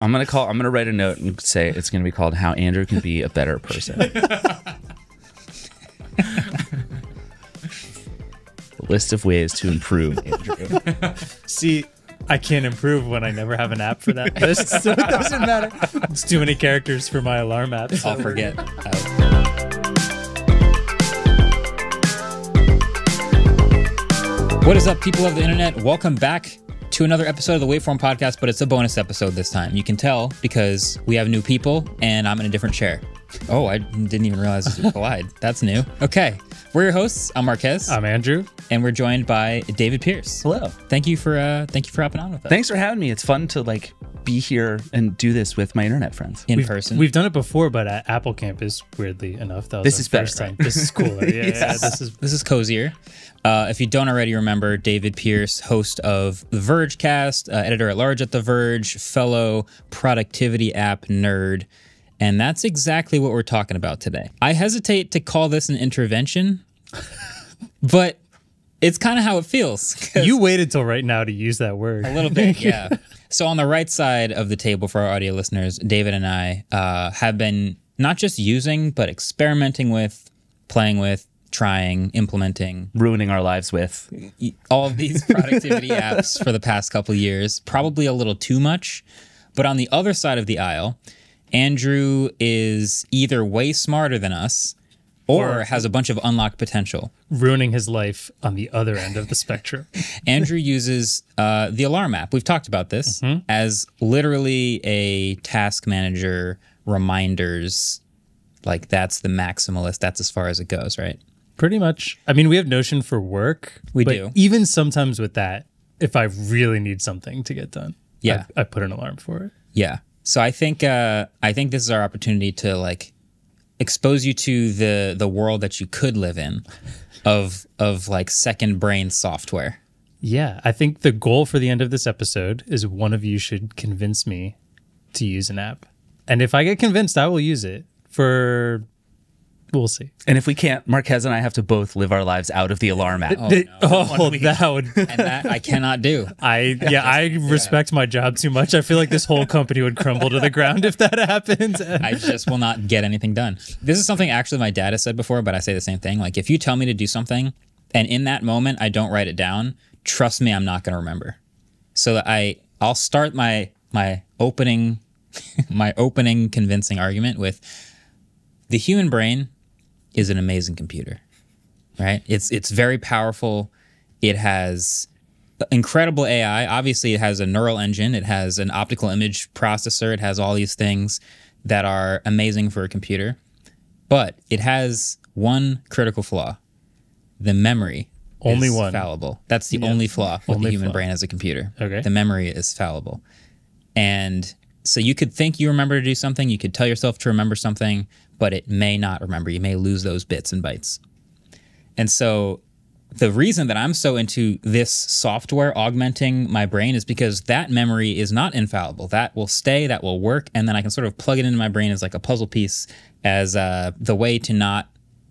I'm gonna call. I'm gonna write a note and say it's gonna be called "How Andrew Can Be a Better Person." the list of ways to improve Andrew. See, I can't improve when I never have an app for that list, so it doesn't matter. It's too many characters for my alarm app. so- I'll forget. What is up, people of the internet? Welcome back to another episode of the Waveform Podcast, but it's a bonus episode this time. You can tell because we have new people and I'm in a different chair. Oh, I didn't even realize this would collide. That's new. Okay. We're your hosts. I'm Marques, I'm Andrew. and we're joined by David Pierce. Hello. Thank you for uh, thank you for hopping on with us Thanks for having me. It's fun to like be here and do this with my internet friends. in We've, person. we've done it before, but at Apple Campus, weirdly enough, that was This our is better, first right? time. This is cooler. Yeah, yeah, this is This is cozier. Uh, if you don't already remember, David Pierce, host of the Vergecast, uh, editor at large at The Verge, fellow productivity app nerd. And that's exactly what we're talking about today. I hesitate to call this an intervention, but it's kind of how it feels. you waited till right now to use that word. a little bit, yeah. so on the right side of the table for our audio listeners, David and I uh, have been not just using, but experimenting with, playing with, trying, implementing Ruining our lives with. all of these productivity apps for the past couple of years, probably a little too much. But on the other side of the aisle, Andrew is either way smarter than us or, Or- has a bunch of unlocked potential. Ruining his life on the other end of the spectrum. Andrew uses uh, the Alarm app. We've talked about this as literally a task manager, reminders. Like that's the maximalist. That's as far as it goes, right? Pretty much. I mean, we have Notion for work. We but do. Even sometimes with that, if I really need something to get done, Yeah. I, I put an alarm for it. Yeah. So I think uh, I think this is our opportunity to like expose you to the the world that you could live in of of like second brain software. Yeah, I think the goal for the end of this episode is one of you should convince me to use an app. And if I get convinced, I will use it for we'll see. And if we can't, Marques and I have to both live our lives out of the alarm app. Oh, no. Oh, that would And that I cannot do. I yeah, I respect my job too much. I feel like this whole company would crumble to the ground if that happens. I just will not get anything done. This is something actually my dad has said before, but I say the same thing. Like if you tell me to do something and in that moment I don't write it down, trust me, I'm not going to remember. So that I I'll start my my opening my opening convincing argument with the human brain is an amazing computer. Right? It's it's very powerful. It has incredible AI. Obviously, it has a neural engine, it has an optical image processor, it has all these things that are amazing for a computer. But it has one critical flaw the memory. Only is one. Fallible. That's the only flaw with Only the human flaw. brain as a computer. Okay. The memory is fallible. And so you could think you remember to do something, you could tell yourself to remember something, but it may not remember. You may lose those bits and bytes. And so the reason that I'm so into this software augmenting my brain is because that memory is not infallible. That will stay, that will work, and then I can sort of plug it into my brain as like a puzzle piece as uh, the way to not,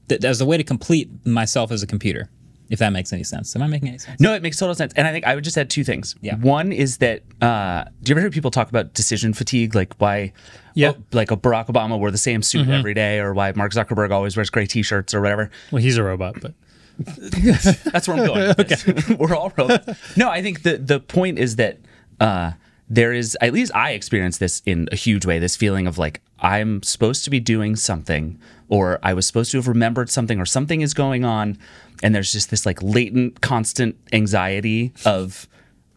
th- as the way to complete myself as a computer. If that makes any sense. Am I making any sense? No, it makes total sense. And I think I would just add two things. Yeah. One is that uh, do you ever hear people talk about decision fatigue? Like why, Yeah. oh, like a Barack Obama wore the same suit every day, or why Mark Zuckerberg always wears gray T-shirts or whatever. well, he's a robot, but That's where I'm going. okay, we're all robots. No, I think the the point is that uh, there is at least I experienced this in a huge way. This feeling of like I'm supposed to be doing something, or I was supposed to have remembered something, or something is going on, and there's just this like latent, constant anxiety of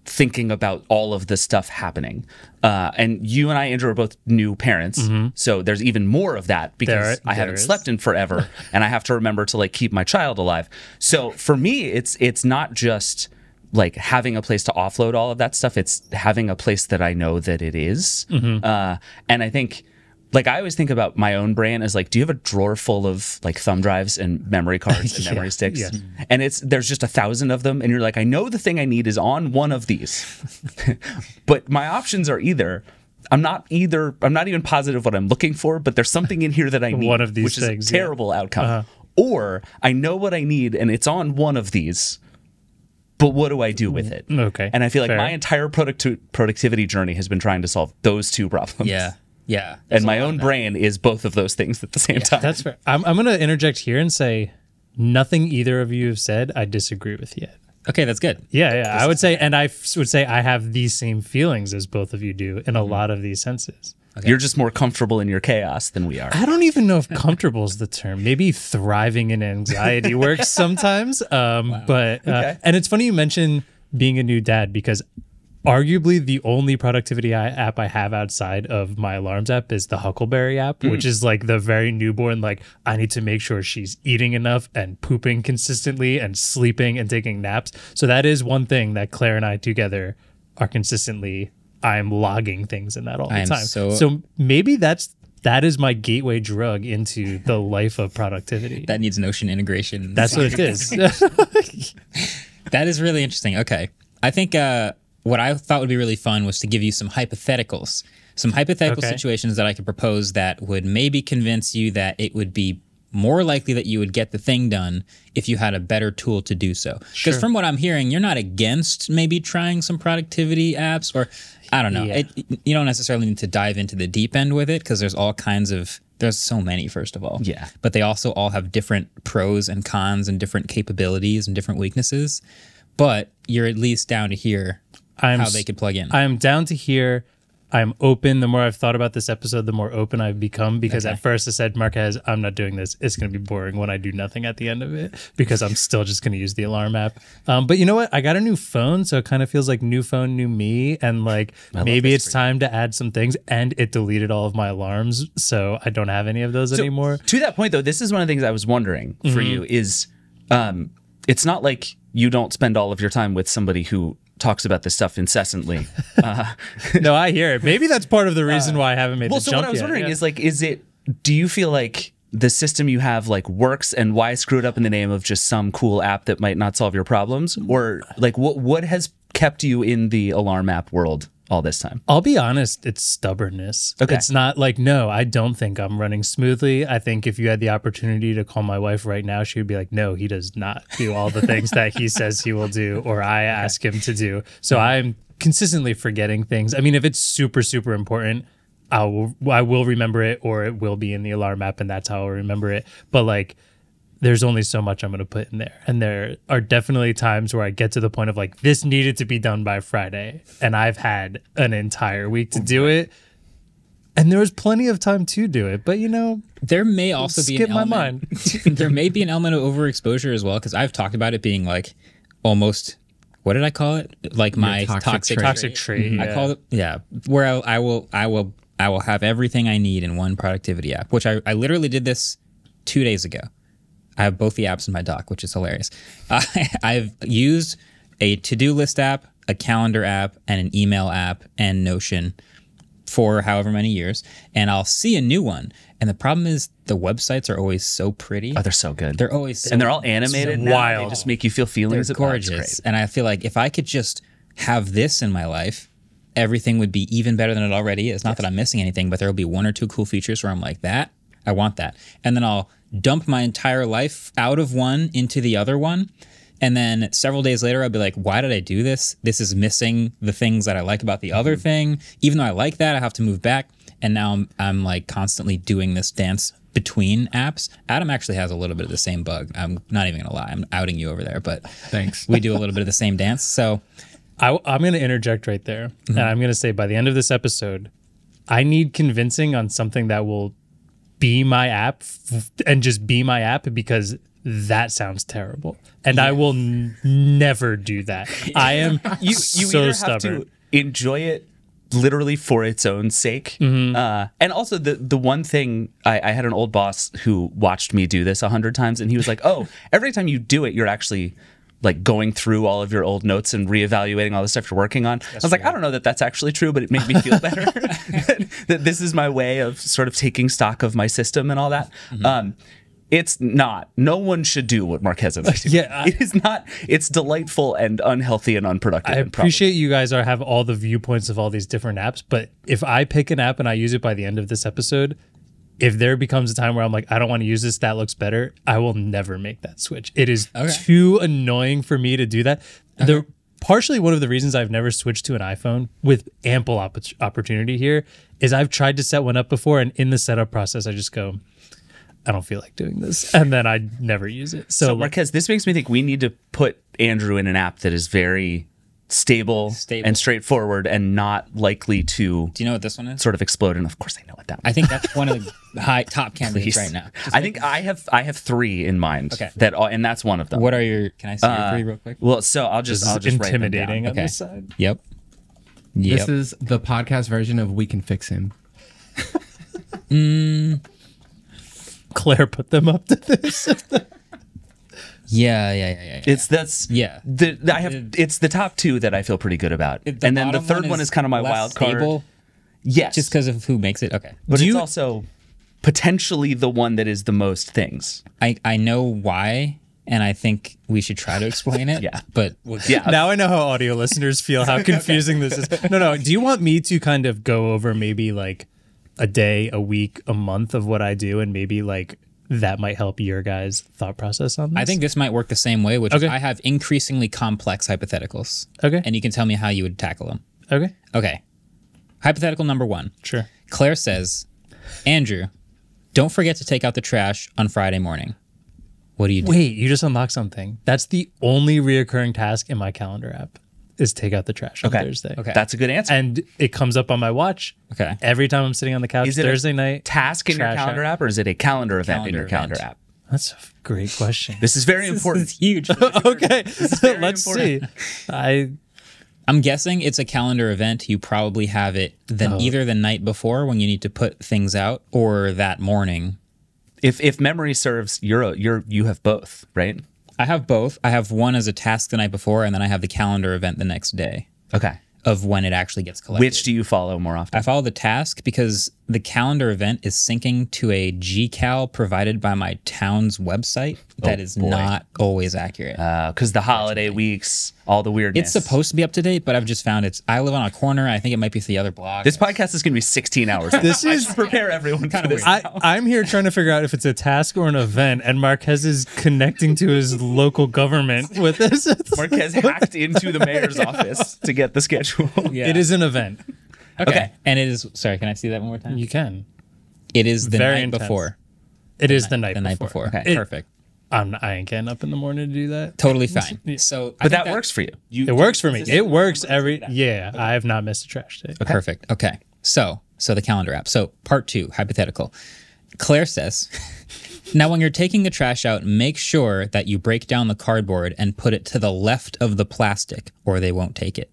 thinking about all of the stuff happening. Uh, and you and I, Andrew, are both new parents, so there's even more of that because There- I haven't is. slept in forever, and I have to remember to like keep my child alive. So for me, it's it's not just like having a place to offload all of that stuff. It's having a place that I know that it is. Mm-hmm. Uh, and I think. Like I always think about my own brain as like, do you have a drawer full of like thumb drives and memory cards and memory sticks? yeah. Mm-hmm. And it's there's just a thousand of them, and you're like, I know the thing I need is on one of these, but my options are either I'm not either I'm not even positive what I'm looking for, but there's something in here that I need, One of these which things, is a yeah. terrible outcome. Uh-huh. Or I know what I need, and it's on one of these, but what do I do with mm. it? Okay, And I feel like fair. my entire producti- productivity journey has been trying to solve those two problems. Yeah. Yeah. And my own brain is both of those things at the same time. That's fair. I'm, I'm going to interject here and say nothing either of you have said I disagree with yet. Okay, that's good. Yeah, yeah. I would say, and I would say I have these same feelings as both of you do in a mm-hmm. lot of these senses. You're just more comfortable in your chaos than we are. I don't even know if comfortable is the term. Maybe thriving in anxiety works sometimes. Um, But uh, Okay. and it's funny you mention being a new dad because arguably the only productivity app I have outside of my alarms app is the Huckleberry app, which is like the very newborn. Like I need to make sure she's eating enough and pooping consistently and sleeping and taking naps. So that is one thing that Claire and I together are consistently. I'm logging things in that all the time. so- so maybe that's that is my gateway drug into the life of productivity. That needs Notion integration. That's what it is. That is really interesting. Okay. I think uh, what I thought would be really fun was to give you some hypotheticals, some hypothetical Okay. situations that I could propose that would maybe convince you that it would be more likely that you would get the thing done if you had a better tool to do so. Because from what I'm hearing, you're not against maybe trying some productivity apps or I don't know. Yeah. It, you don't necessarily need to dive into the deep end with it because there's all kinds of there's so many first of all. Yeah. But they also all have different pros and cons and different capabilities and different weaknesses. But you're at least down to hear I'm how they could plug in. I am down to hear. I'm open. The more I've thought about this episode, the more open I've become. Because at first I said, Marques, I'm not doing this. It's going to be boring when I do nothing at the end of it because I'm still just going to use the alarm app. Um, but you know what? I got a new phone, so it kind of feels like new phone, new me. And like maybe this it's time to add some things. And it deleted all of my alarms, so I don't have any of those anymore. To that point, though, this is one of the things I was wondering for Mm-hmm. you is um, it's not like you don't spend all of your time with somebody who talks about this stuff incessantly. Uh, no, I hear it. Maybe that's part of the reason uh, why I haven't made well, so what I was yet. wondering Yeah. is like, is it, do you feel like the system you have like works and why screw it up in the name of just some cool app that might not solve your problems? Or like what, what has kept you in the alarm app world all this time? I'll be honest, it's stubbornness. Okay. It's not like, no, I don't think I'm running smoothly. I think if you had the opportunity to call my wife right now, she would be like, no, he does not do all the things that he says he will do or I ask him to do. So I'm consistently forgetting things. I mean, if it's super, super important, I will, I will remember it or it will be in the alarm app and that's how I'll remember it. But like, there's only so much I'm going to put in there. And there are definitely times where I get to the point of like, this needed to be done by Friday. And I've had an entire week to do it. And there was plenty of time to do it. But you know, there may also be skip an my mind. there may be an element of overexposure as well because I've talked about it being like almost what did I call it? Like my toxic toxic trait. toxic trait. I yeah. call it yeah, where I, I will I will I will have everything I need in one productivity app, which I, I literally did this two days ago. I have both the apps in my dock, which is hilarious. I, I've used a to-do list app, a calendar app, and an email app and Notion for however many years, and I'll see a new one. And the problem is the websites are always so pretty. Oh, they're so good. They're always so and they're all animated. now. wild. They just make you feel feelings. they're gorgeous. And I feel like if I could just have this in my life, everything would be even better than it already is. Not that I'm missing anything, but there will be one or two cool features where I'm like, that, I want that. And then I'll dump my entire life out of one into the other one. And then several days later, I'll be like, why did I do this? This is missing the things that I like about the mm-hmm. other thing. Even though I like that, I have to move back. And now I'm, I'm like constantly doing this dance between apps. Adam actually has a little bit of the same bug. I'm not even gonna lie. I'm outing you over there, but Thanks. we do a little bit of the same dance. So I, I'm going to interject right there. Mm-hmm. And I'm going to say by the end of this episode, I need convincing on something that will be my app f- and just be my app because that sounds terrible. And I will n- never do that. I am you you so either stubborn. have to enjoy it literally for its own sake Mm-hmm. uh, and also the the one thing I, I had an old boss who watched me do this a hundred times and he was like oh every time you do it you're actually like going through all of your old notes and reevaluating all the stuff you're working on i was like i don't know that that's actually true but it made me feel better that this is my way of sort of taking stock of my system and all that Mm-hmm. um, it's not. No one should do what Marques and I do. Yeah, I- it is not. It's delightful and unhealthy and unproductive. I and probably- appreciate you guys are have all the viewpoints of all these different apps, but if I pick an app and I use it by the end of this episode, if there becomes a time where I'm like, I don't want to use this, that looks better, I will never make that switch. It is Okay. too annoying for me to do that. The partially one of the reasons I've never switched to an iPhone with ample opp- opportunity here is I've tried to set one up before, and in the setup process, I just go, I don't feel like doing this, and then I never use it. So, So, Marques, this makes me think we need to put Andrew in an app that is very stable, Stable. and straightforward and not likely to Do you know what this one is? sort of explode. And of course, I know what that I think that's one of the high top candidates Please. right now. I think I have I have three in mind. Okay. That all, and that's one of them. What are your? Can I see your Uh, three real quick? Well, so I'll just this I'll is just write them down. intimidating on Okay. this side. Yep. Yep. This is the podcast version of We Can Fix Him. Claire put them up to this. yeah, yeah, yeah, yeah. yeah. It's that's Yeah. The, the- I have it's the top two that I feel pretty good about, The and then the third one is, kind of my less wild card. stable, Yes, just because of who makes it. Okay. but Do it's you- also potentially the one that is the most things. I I know why, and I think we should try to explain it. Yeah. But we'll, Yeah. now I know how audio listeners feel, how confusing this is. No, no. Do you want me to kind of go over maybe like a day, a week, a month of what I do, and maybe like that might help your guys' thought process on this? I think this might work the same way, which Okay. is I have increasingly complex hypotheticals. Okay. And you can tell me how you would tackle them. Okay. Okay. Hypothetical number one. Sure. Claire says, Andrew, don't forget to take out the trash on Friday morning. What do you do? Wait, you just unlocked something. That's the only reoccurring task in my calendar app is take out the trash on Okay. Thursday. Okay. That's a good answer. And it comes up on my watch Okay. every time I'm sitting on the couch Is it a Thursday night. Task in your calendar out. app, or is it a calendar event in Calendar your calendar event. app? That's a great question. This is very important. This is huge. okay, very let's important. see. I I'm guessing it's a calendar event. You probably have it then Oh. either the night before when you need to put things out or that morning. if if memory serves, you're a, you're you have both, right? I have both. I have one as a task the night before, and then I have the calendar event the next day Okay. of when it actually gets collected. Which do you follow more often? I follow the task because the calendar event is syncing to a GCal provided by my town's website that oh, is boy. not always accurate. Uh, because the holiday weeks, all the weirdness. it's supposed to be up to date, but I've just found it's. I live on a corner. I think it might be the other block. This podcast is going to be 16 hours. This I is- prepare everyone for this. I, I'm here trying to figure out if it's a task or an event, and Marques is connecting to his local government with this. Marques hacked into the mayor's office to get the schedule. Yeah. It is an event. okay. and it is. Sorry, can I see that one more time? You can. It is the Very night intense. before. It is the night The before. night before. Okay. It- Perfect. I'm, I ain't getting up in the morning to do that. Totally fine. So, But think that, works for you. you It works for me. It works every. Yeah, I have not missed a trash day. Oh, perfect. Okay. So, so the calendar app. So, part two, hypothetical. Claire says, now when you're taking the trash out, make sure that you break down the cardboard and put it to the left of the plastic, or they won't take it.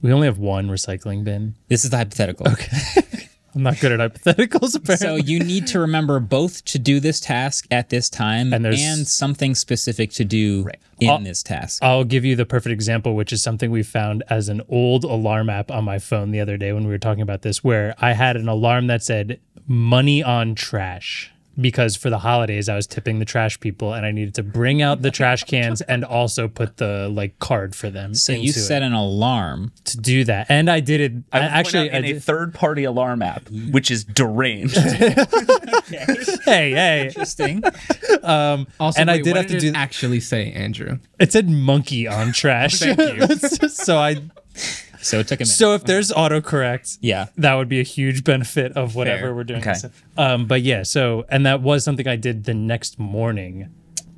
We only have one recycling bin. This is the hypothetical. Okay. I'm not good at hypotheticals, apparently. So you need to remember both to do this task at this time And and, something specific to do in I'll- this task. I'll give you the perfect example, which is something we found as an old alarm app on my phone the other day when we were talking about this, where I had an alarm that said money on trash. Because for the holidays, I was tipping the trash people and I needed to bring out the trash cans and also put the like card for them. so you into it set an alarm. to do that. And I did it. I I actually, out I in a third-party alarm app, which is deranged. hey, hey. Interesting. Um, also, And I did what have to do- actually say, Andrew. It said monkey on trash. Thank you. so I so it took a minute. so if there's autocorrect, yeah. that would be a huge benefit of whatever Fair. we're doing. Okay. Um, but yeah, so and that was something I did the next morning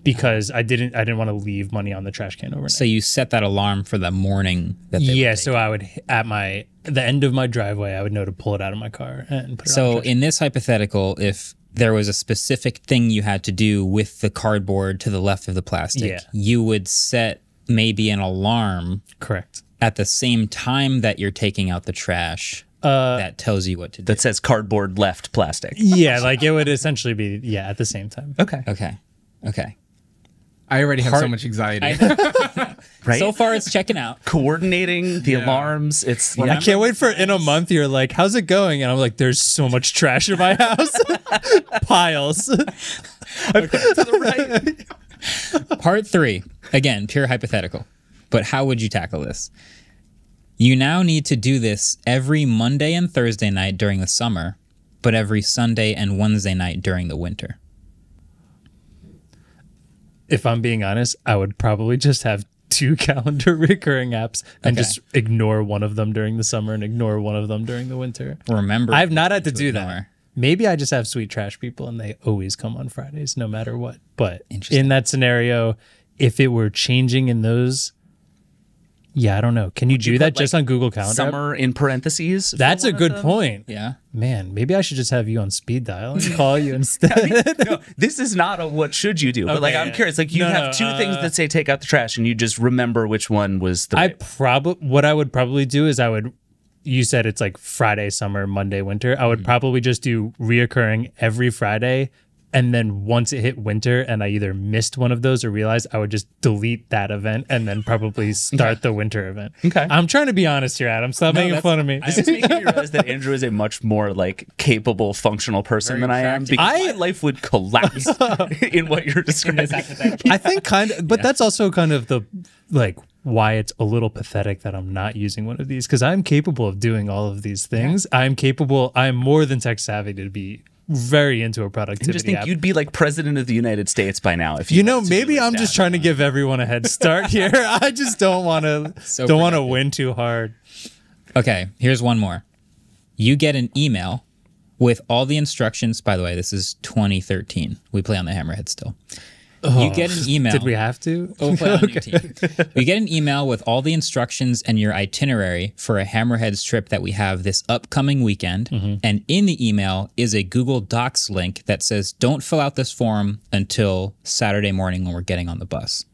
because I didn't I didn't want to leave money on the trash can overnight. So you set that alarm for the morning that yeah, so I would at my the end of my driveway, I would know to pull it out of my car and put it on So the trash. in this hypothetical, if there was a specific thing you had to do with the cardboard to the left of the plastic, Yeah. you would set maybe an alarm correct. At the same time that you're taking out the trash Uh, that tells you what to do. that says cardboard left plastic. yeah, like it would essentially be yeah at the same time. Okay. Okay. Okay. I already have so much anxiety. Right. So far, it's checking out. coordinating the alarms. It's I can't wait for in a month. You're like, "How's it going?" And I'm like, "There's so much trash in my house, piles." to the right. Part three, again, pure hypothetical. But how would you tackle this? You now need to do this every Monday and Thursday night during the summer, but every Sunday and Wednesday night during the winter. if I'm being honest, I would probably just have two calendar recurring apps and Okay. just ignore one of them during the summer and ignore one of them during the winter. Remember, I've not had to do ignore. that. Maybe I just have sweet trash people and they always come on Fridays no matter what. But in that scenario, if it were changing in those, yeah, I don't know. Can you do that put, just like, on Google Calendar? Summer in parentheses. That's a good point. Yeah. Man, maybe I should just have you on speed dial and call you instead. no, this is not a what should you do. But like I'm yeah. curious. Like you No, have two things uh, that say take out the trash, and you just remember which one was the. I probably what I would probably do is I would you said it's like Friday summer, Monday winter. I would Mm-hmm. probably just do reoccurring every Friday. And then once it hit winter and I either missed one of those or realized I would just delete that event and then probably start the winter event. Okay. I'm trying to be honest here, Adam. Stop making fun of me. This is making me realize that Andrew is a much more like capable, functional person Very than I am. Because I- my life would collapse in what you're describing. I think kind of, but that's also kind of the like why it's a little pathetic that I'm not using one of these because I'm capable of doing all of these things. I'm capable. I'm more than tech savvy to be very into a I productivity just think app. you'd be like president of the United States by now. If you, You know, had to do maybe I'm that. just trying to give everyone a head start here. I just don't want to So don't want to win too hard. Okay, here's one more. You get an email with all the instructions. By the way, this is 2013. We play on the Hammerhead still. You oh. get an email. Did we have to? Oh, play on a team. We get an email with all the instructions and your itinerary for a Hammerheads trip that we have this upcoming weekend. Mm-hmm. And in the email is a Google Docs link that says, don't fill out this form until Saturday morning when we're getting on the bus.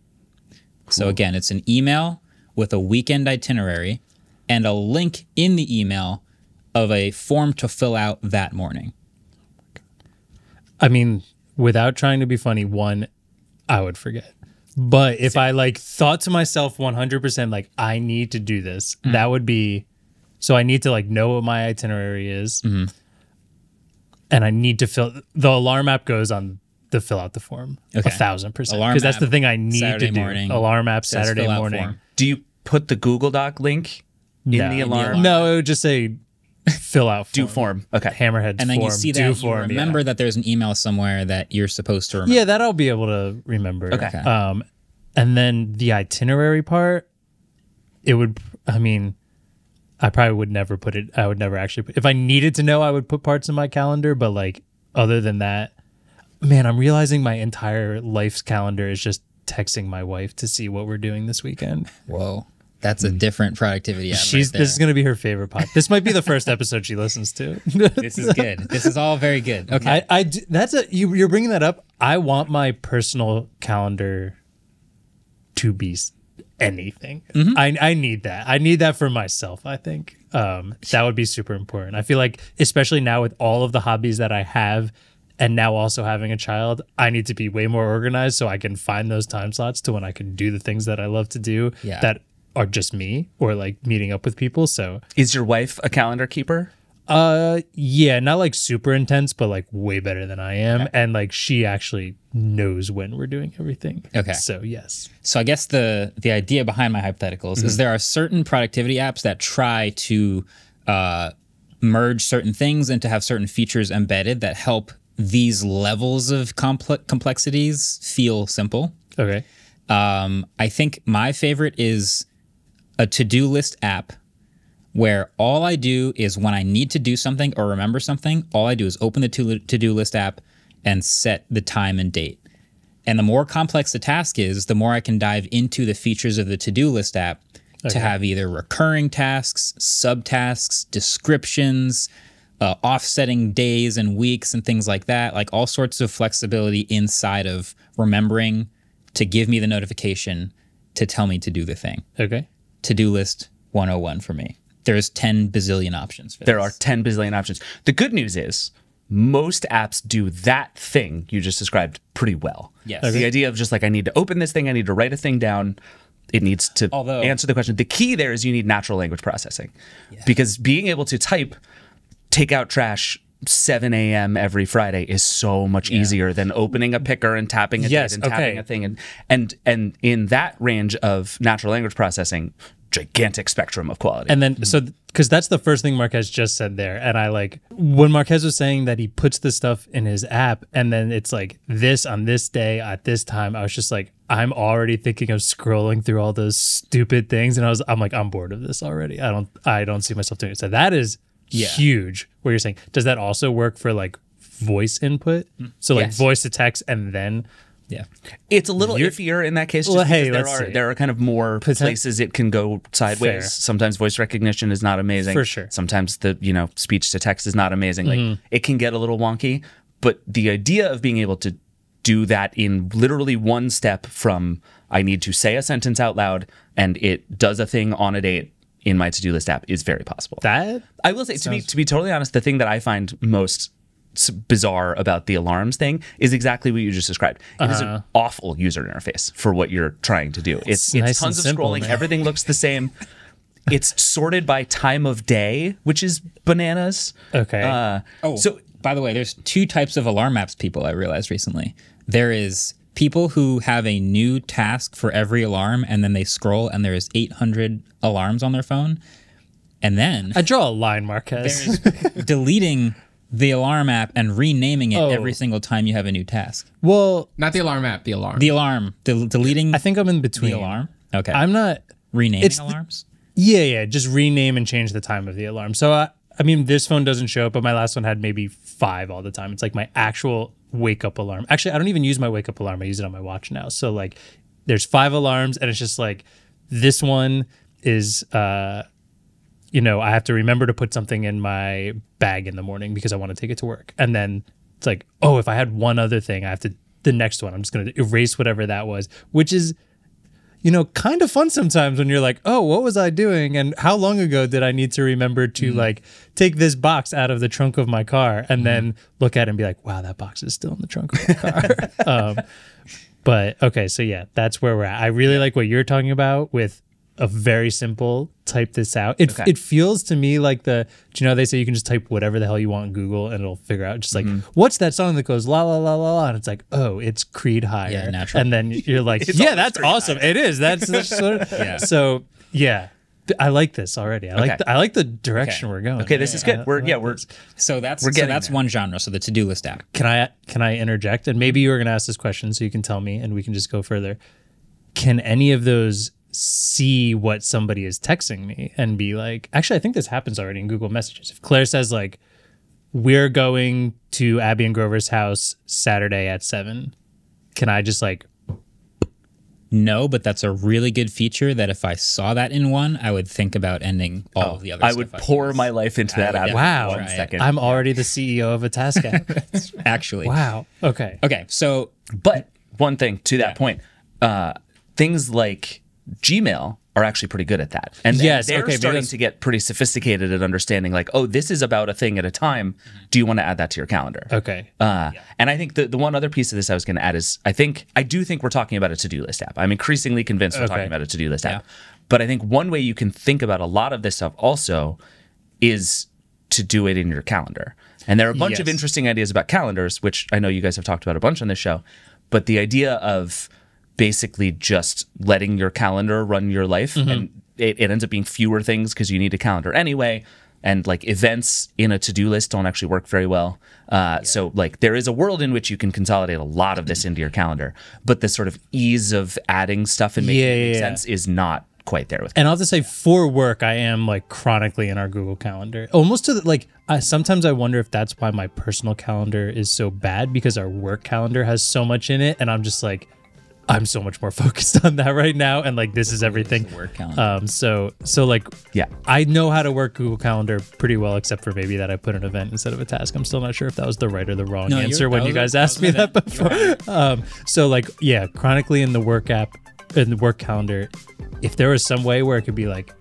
So again, it's an email with a weekend itinerary and a link in the email of a form to fill out that morning. I mean, without trying to be funny, one, I would forget. But if I like thought to myself 100% like I need to do this, Mm. that would be so I need to like know what my itinerary is. Mm-hmm. And I need to fill the alarm app goes on the fill out the form Okay. a thousand percent because that's the thing I need Saturday to do. morning, alarm app Saturday morning. form. Do you put the Google Doc link in No. the In the alarm? No, it would just say fill out form. Do form. Okay. Hammerhead And then form, you see do that you form, yeah. remember that there's an email somewhere that you're supposed to remember. Yeah, that I'll be able to remember. Okay. Um, and then the itinerary part, it would. I mean, I probably would never put it. I would never actually. Put, if I needed to know, I would put parts in my calendar. But like, other than that, man, I'm realizing my entire life's calendar is just texting my wife to see what we're doing this weekend. Whoa. That's a different productivity app. She's right this is gonna be her favorite pod. This might be the first episode she listens to. this is good. This is all very good. Okay. I, I that's a you, you're bringing that up. I want my personal calendar to be anything. Mm-hmm. I I need that. I need that for myself. I think um, that would be super important. I feel like especially now with all of the hobbies that I have. And now also having a child, I need to be way more organized so I can find those time slots to when I can do the things that I love to do Yeah. that are just me or like meeting up with people. So Is your wife a calendar keeper? uh yeah, not like super intense, but like way better than I am. And like she actually knows when we're doing everything. Okay. So yes. So I guess the the idea behind my hypotheticals is there are certain productivity apps that try to uh, merge certain things and to have certain features embedded that help these levels of complex complexities feel simple. Okay. Um, I think my favorite is a to do list app where all I do is when I need to do something or remember something, all I do is open the to do list app and set the time and date. And the more complex the task is, the more I can dive into the features of the to do list app to have either recurring tasks, subtasks, descriptions, uh, offsetting days and weeks and things like that, like all sorts of flexibility inside of remembering to give me the notification to tell me to do the thing. Okay. To do list 101 for me. There's 10 bazillion options. For There this. are 10 bazillion options. The good news is most apps do that thing you just described pretty well. Yes. The idea of just like, I need to open this thing, I need to write a thing down. It needs to Although- answer the question. The key there is you need natural language processing because being able to type, take out trash 7 a.m. every Friday is so much easier than opening a picker and tapping a Yes, and tapping a thing. And, and, and in that range of natural language processing, gigantic spectrum of quality. And then so because that's the first thing Marques just said there, and I like when Marques was saying that he puts the stuff in his app, and then it's like this on this day at this time. I was just like, I'm already thinking of scrolling through all those stupid things, and I was, I'm like, I'm bored of this already. I don't, I don't see myself doing it. So that is Yeah. huge. Where you're saying, does that also work for like voice input? Hmm. So like Yes. voice to text, and then Yeah. It's a little You're- iffier in that case. Just Well, hey, there let's are see. there are kind of more places it can go sideways. Fair. Sometimes voice recognition is not amazing. For sure. Sometimes the you know speech to text is not amazing. Like mm-hmm. it can get a little wonky. But the idea of being able to do that in literally one step from I need to say a sentence out loud and it does a thing on a date in my to do list app is very possible. that I will say to be to be totally honest, the thing that I find most bizarre about the alarms thing is exactly what you just described. It is an awful user interface for what you're trying to do. It's it's, Uh-huh. nice tons of simple, scrolling. man. Everything looks the same. it's sorted by time of day, which is bananas. okay. Uh, Oh, so so by the way, there's two types of alarm apps people I realized recently. There is people who have a new task for every alarm and then they scroll and there's 800 alarms on their phone. And then I draw a line, Marques. deleting the alarm app and renaming it Oh. every single time you have a new task. well, Not the alarm app, the alarm. The alarm, del- deleting I think I'm in between. the alarm. Okay. I'm not. renaming it's the- alarms. Yeah, yeah. Just rename and change the time of the alarm. So I, I mean, this phone doesn't show it, but my last one had maybe five all the time. It's like my actual wake up alarm. Actually, I don't even use my wake up alarm. I use it on my watch now. So like, there's five alarms, and it's just like this one is. uh you know, I have to remember to put something in my bag in the morning because I want to take it to work. And then it's like, oh, if I had one other thing, I have to the next one. I'm just going to erase whatever that was, which is you know, kind of fun sometimes when you're like, oh, what was I doing? And how long ago did I need to remember to like take this box out of the trunk of my car and then look at it and be like, wow, that box is still in the trunk of my car. um, but okay, so yeah, that's where we're at. I really like what you're talking about with a very simple type this out. It, Okay. it feels to me like the, do you know, they say you can just type whatever the hell you want in Google and it'll figure out just like, mm-hmm. what's that song that goes la la la la la? And it's like, oh, it's Creed Higher. Yeah, natural. And then you're like, yeah, that's Creed awesome. It is. That's, that's sort of, Yeah. So yeah, I like this already. I like the, I like the direction Okay. we're going. okay, this is good. I We're like yeah, we're this. So that's We're so getting that's there. one genre. So the to do list app. Can I can I interject? And maybe you were going to ask this question, so you can tell me, and we can just go further. Can any of those see what somebody is texting me and be like, actually, I think this happens already in Google Messages. If Claire says like, "We're going to Abby and Grover's house Saturday at 7, can I just like No, but that's a really good feature that if I saw that in one, I would think about ending all of the other I would I pour my life into that app. Wow. One second. I'm already the CEO of a task app? actually. wow. Okay. Okay, so But one thing to that point, uh, things like Gmail are actually pretty good at that. And, Yes, they're okay, starting to get pretty sophisticated at understanding like, oh, this is about a thing at a time. Do you want to add that to your calendar? Okay. Uh, And I think the, the one other piece of this I was going to add is I think I do think we're talking about a to do list app. I'm increasingly convinced we're Okay. talking about a to do list app. But I think one way you can think about a lot of this stuff also is to do it in your calendar. And there are a bunch of interesting ideas about calendars, which I know you guys have talked about a bunch on this show. But the idea of basically just letting your calendar run your life and it, it ends up being fewer things because you need a calendar anyway and like events in a to-do list don't actually work very well uh, so like there is a world in which you can consolidate a lot of this into your calendar but the sort of ease of adding stuff and making Yeah, yeah, yeah. sense is not quite there with And I'll have to say, for work, I am like chronically in our Google Calendar. Almost to the, like, I sometimes I wonder if that's why my personal calendar is so bad because our work calendar has so much in it, and I'm just like, I'm so much more focused on that right now, and like this is everything. work calendar. Um, so so like, Yeah. I know how to work Google Calendar pretty well, except for maybe that I put an event instead of a task. I'm still not sure if that was the right or the wrong No, answer when you a- guys that asked me that event. before. Um, so like, yeah, chronically in the work app, in the work calendar, if there was some way where it could be like,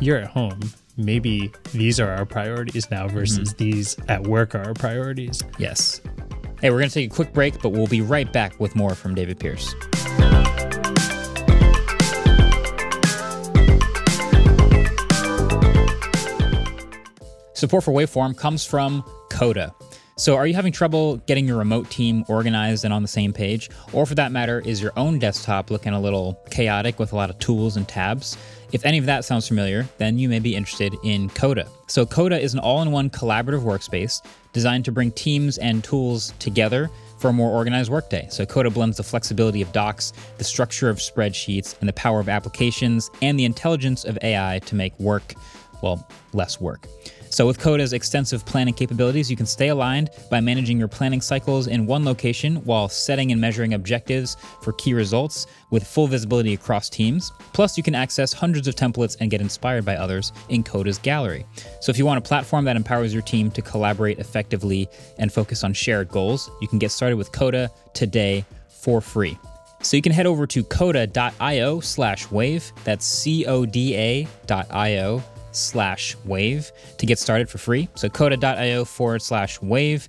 you're at home, maybe these are our priorities now versus Mm-hmm. these at work are our priorities. yes. Hey, we're gonna take a quick break, but we'll be right back with more from David Pierce. Support for Waveform comes from Coda. So, are you having trouble getting your remote team organized and on the same page? Or, for that matter, is your own desktop looking a little chaotic with a lot of tools and tabs? If any of that sounds familiar, then you may be interested in Coda. So, Coda is an all in one collaborative workspace designed to bring teams and tools together for a more organized workday. So, Coda blends the flexibility of docs, the structure of spreadsheets, and the power of applications and the intelligence of AI to make work, well, less work. So, with Coda's extensive planning capabilities, you can stay aligned by managing your planning cycles in one location while setting and measuring objectives for key results with full visibility across teams. Plus, you can access hundreds of templates and get inspired by others in Coda's gallery. So, if you want a platform that empowers your team to collaborate effectively and focus on shared goals, you can get started with Coda today for free. So you can head over to coda.io slash wave. That's C-O-D-A.io slash wave to get started for free. So coda.io forward slash wave.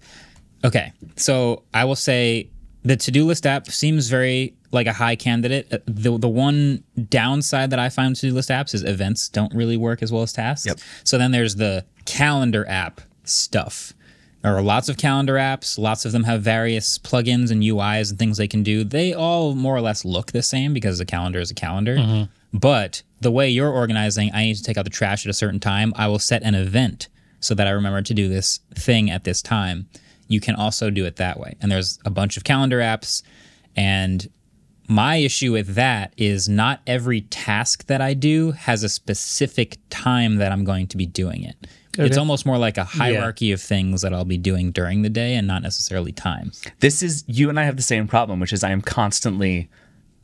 Okay. So I will say the to-do list app seems very like a high candidate. Uh, The the one downside that I find to-do list apps is events don't really work as well as tasks. Yep. So then there's the calendar app stuff. There are lots of calendar apps. Lots of them have various plugins and UIs and things they can do. They all more or less look the same because a calendar is a calendar. But the way you're organizing, I need to take out the trash at a certain time. I will set an event so that I remember to do this thing at this time. You can also do it that way. And there's a bunch of calendar apps. And my issue with that is not every task that I do has a specific time that I'm going to be doing it. It's almost more like a hierarchy of things that I'll be doing during the day and not necessarily times. this is you and I have the same problem, which is I am constantly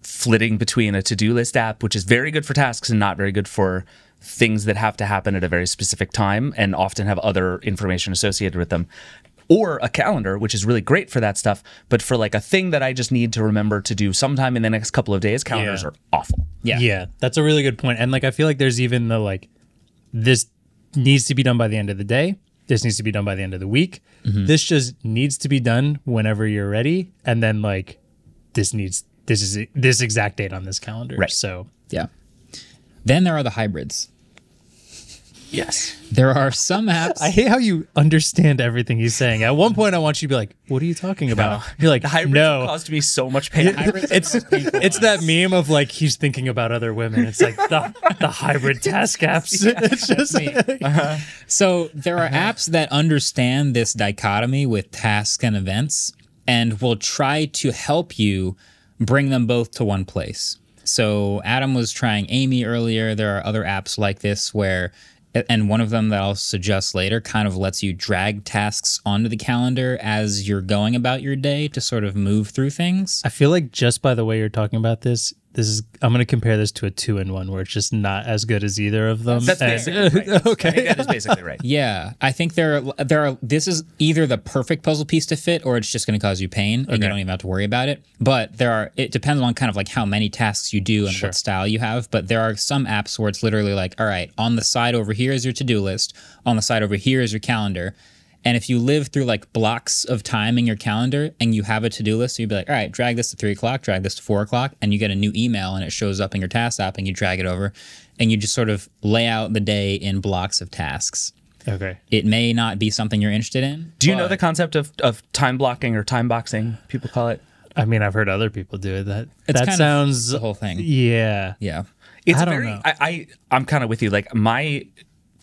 flitting between a to-do list app, which is very good for tasks and not very good for things that have to happen at a very specific time and often have other information associated with them. Or a calendar, which is really great for that stuff, but for like a thing that I just need to remember to do sometime in the next couple of days, calendars Yeah. are awful. Yeah. Yeah, that's a really good point. And like, I feel like there's even the like, this needs to be done by the end of the day. This needs to be done by the end of the week. Mm-hmm. This just needs to be done whenever you're ready. And then like, this needs this is this exact date on this calendar. Right. So Yeah. Then there are the hybrids. Yes. There are some apps. I hate how you understand everything he's saying. At one point, I want you to be like, "What are you talking about?" You're like, The hybrids "No." caused me so much pain. it's it's that meme of like he's thinking about other women. It's like the the hybrid task apps. it's just uh-huh. So there are uh-huh. apps that understand this dichotomy with tasks and events and will try to help you bring them both to one place. So Adam was trying Amie earlier. There are other apps like this where and one of them that I'll suggest later kind of lets you drag tasks onto the calendar as you're going about your day to sort of move through things. I feel like just by the way you're talking about this, this is I'm going to compare this to a two in one where it's just not as good as either of them. That's And- basically right. I think okay. that is basically right. Yeah, I think there are, there are. This is either the perfect puzzle piece to fit, or it's just going to cause you pain, and you don't even have to worry about it. But there are. It depends on kind of like how many tasks you do and what style you have. But there are some apps where it's literally like, all right, on the side over here is your to do list, on the side over here is your calendar. And if you live through like blocks of time in your calendar and you have a to do list, you'd be like, all right, drag this to three o'clock, drag this to four o'clock, and you get a new email and it shows up in your task app and you drag it over and you just sort of lay out the day in blocks of tasks. Okay. It may not be something you're interested in. Do you know the concept of, of time blocking or time boxing? People call it. I mean, I've heard other people do it. That It's that kind of sounds the whole thing. Yeah. Yeah. It's I don't very. know. I, I I'm kind of with you. Like my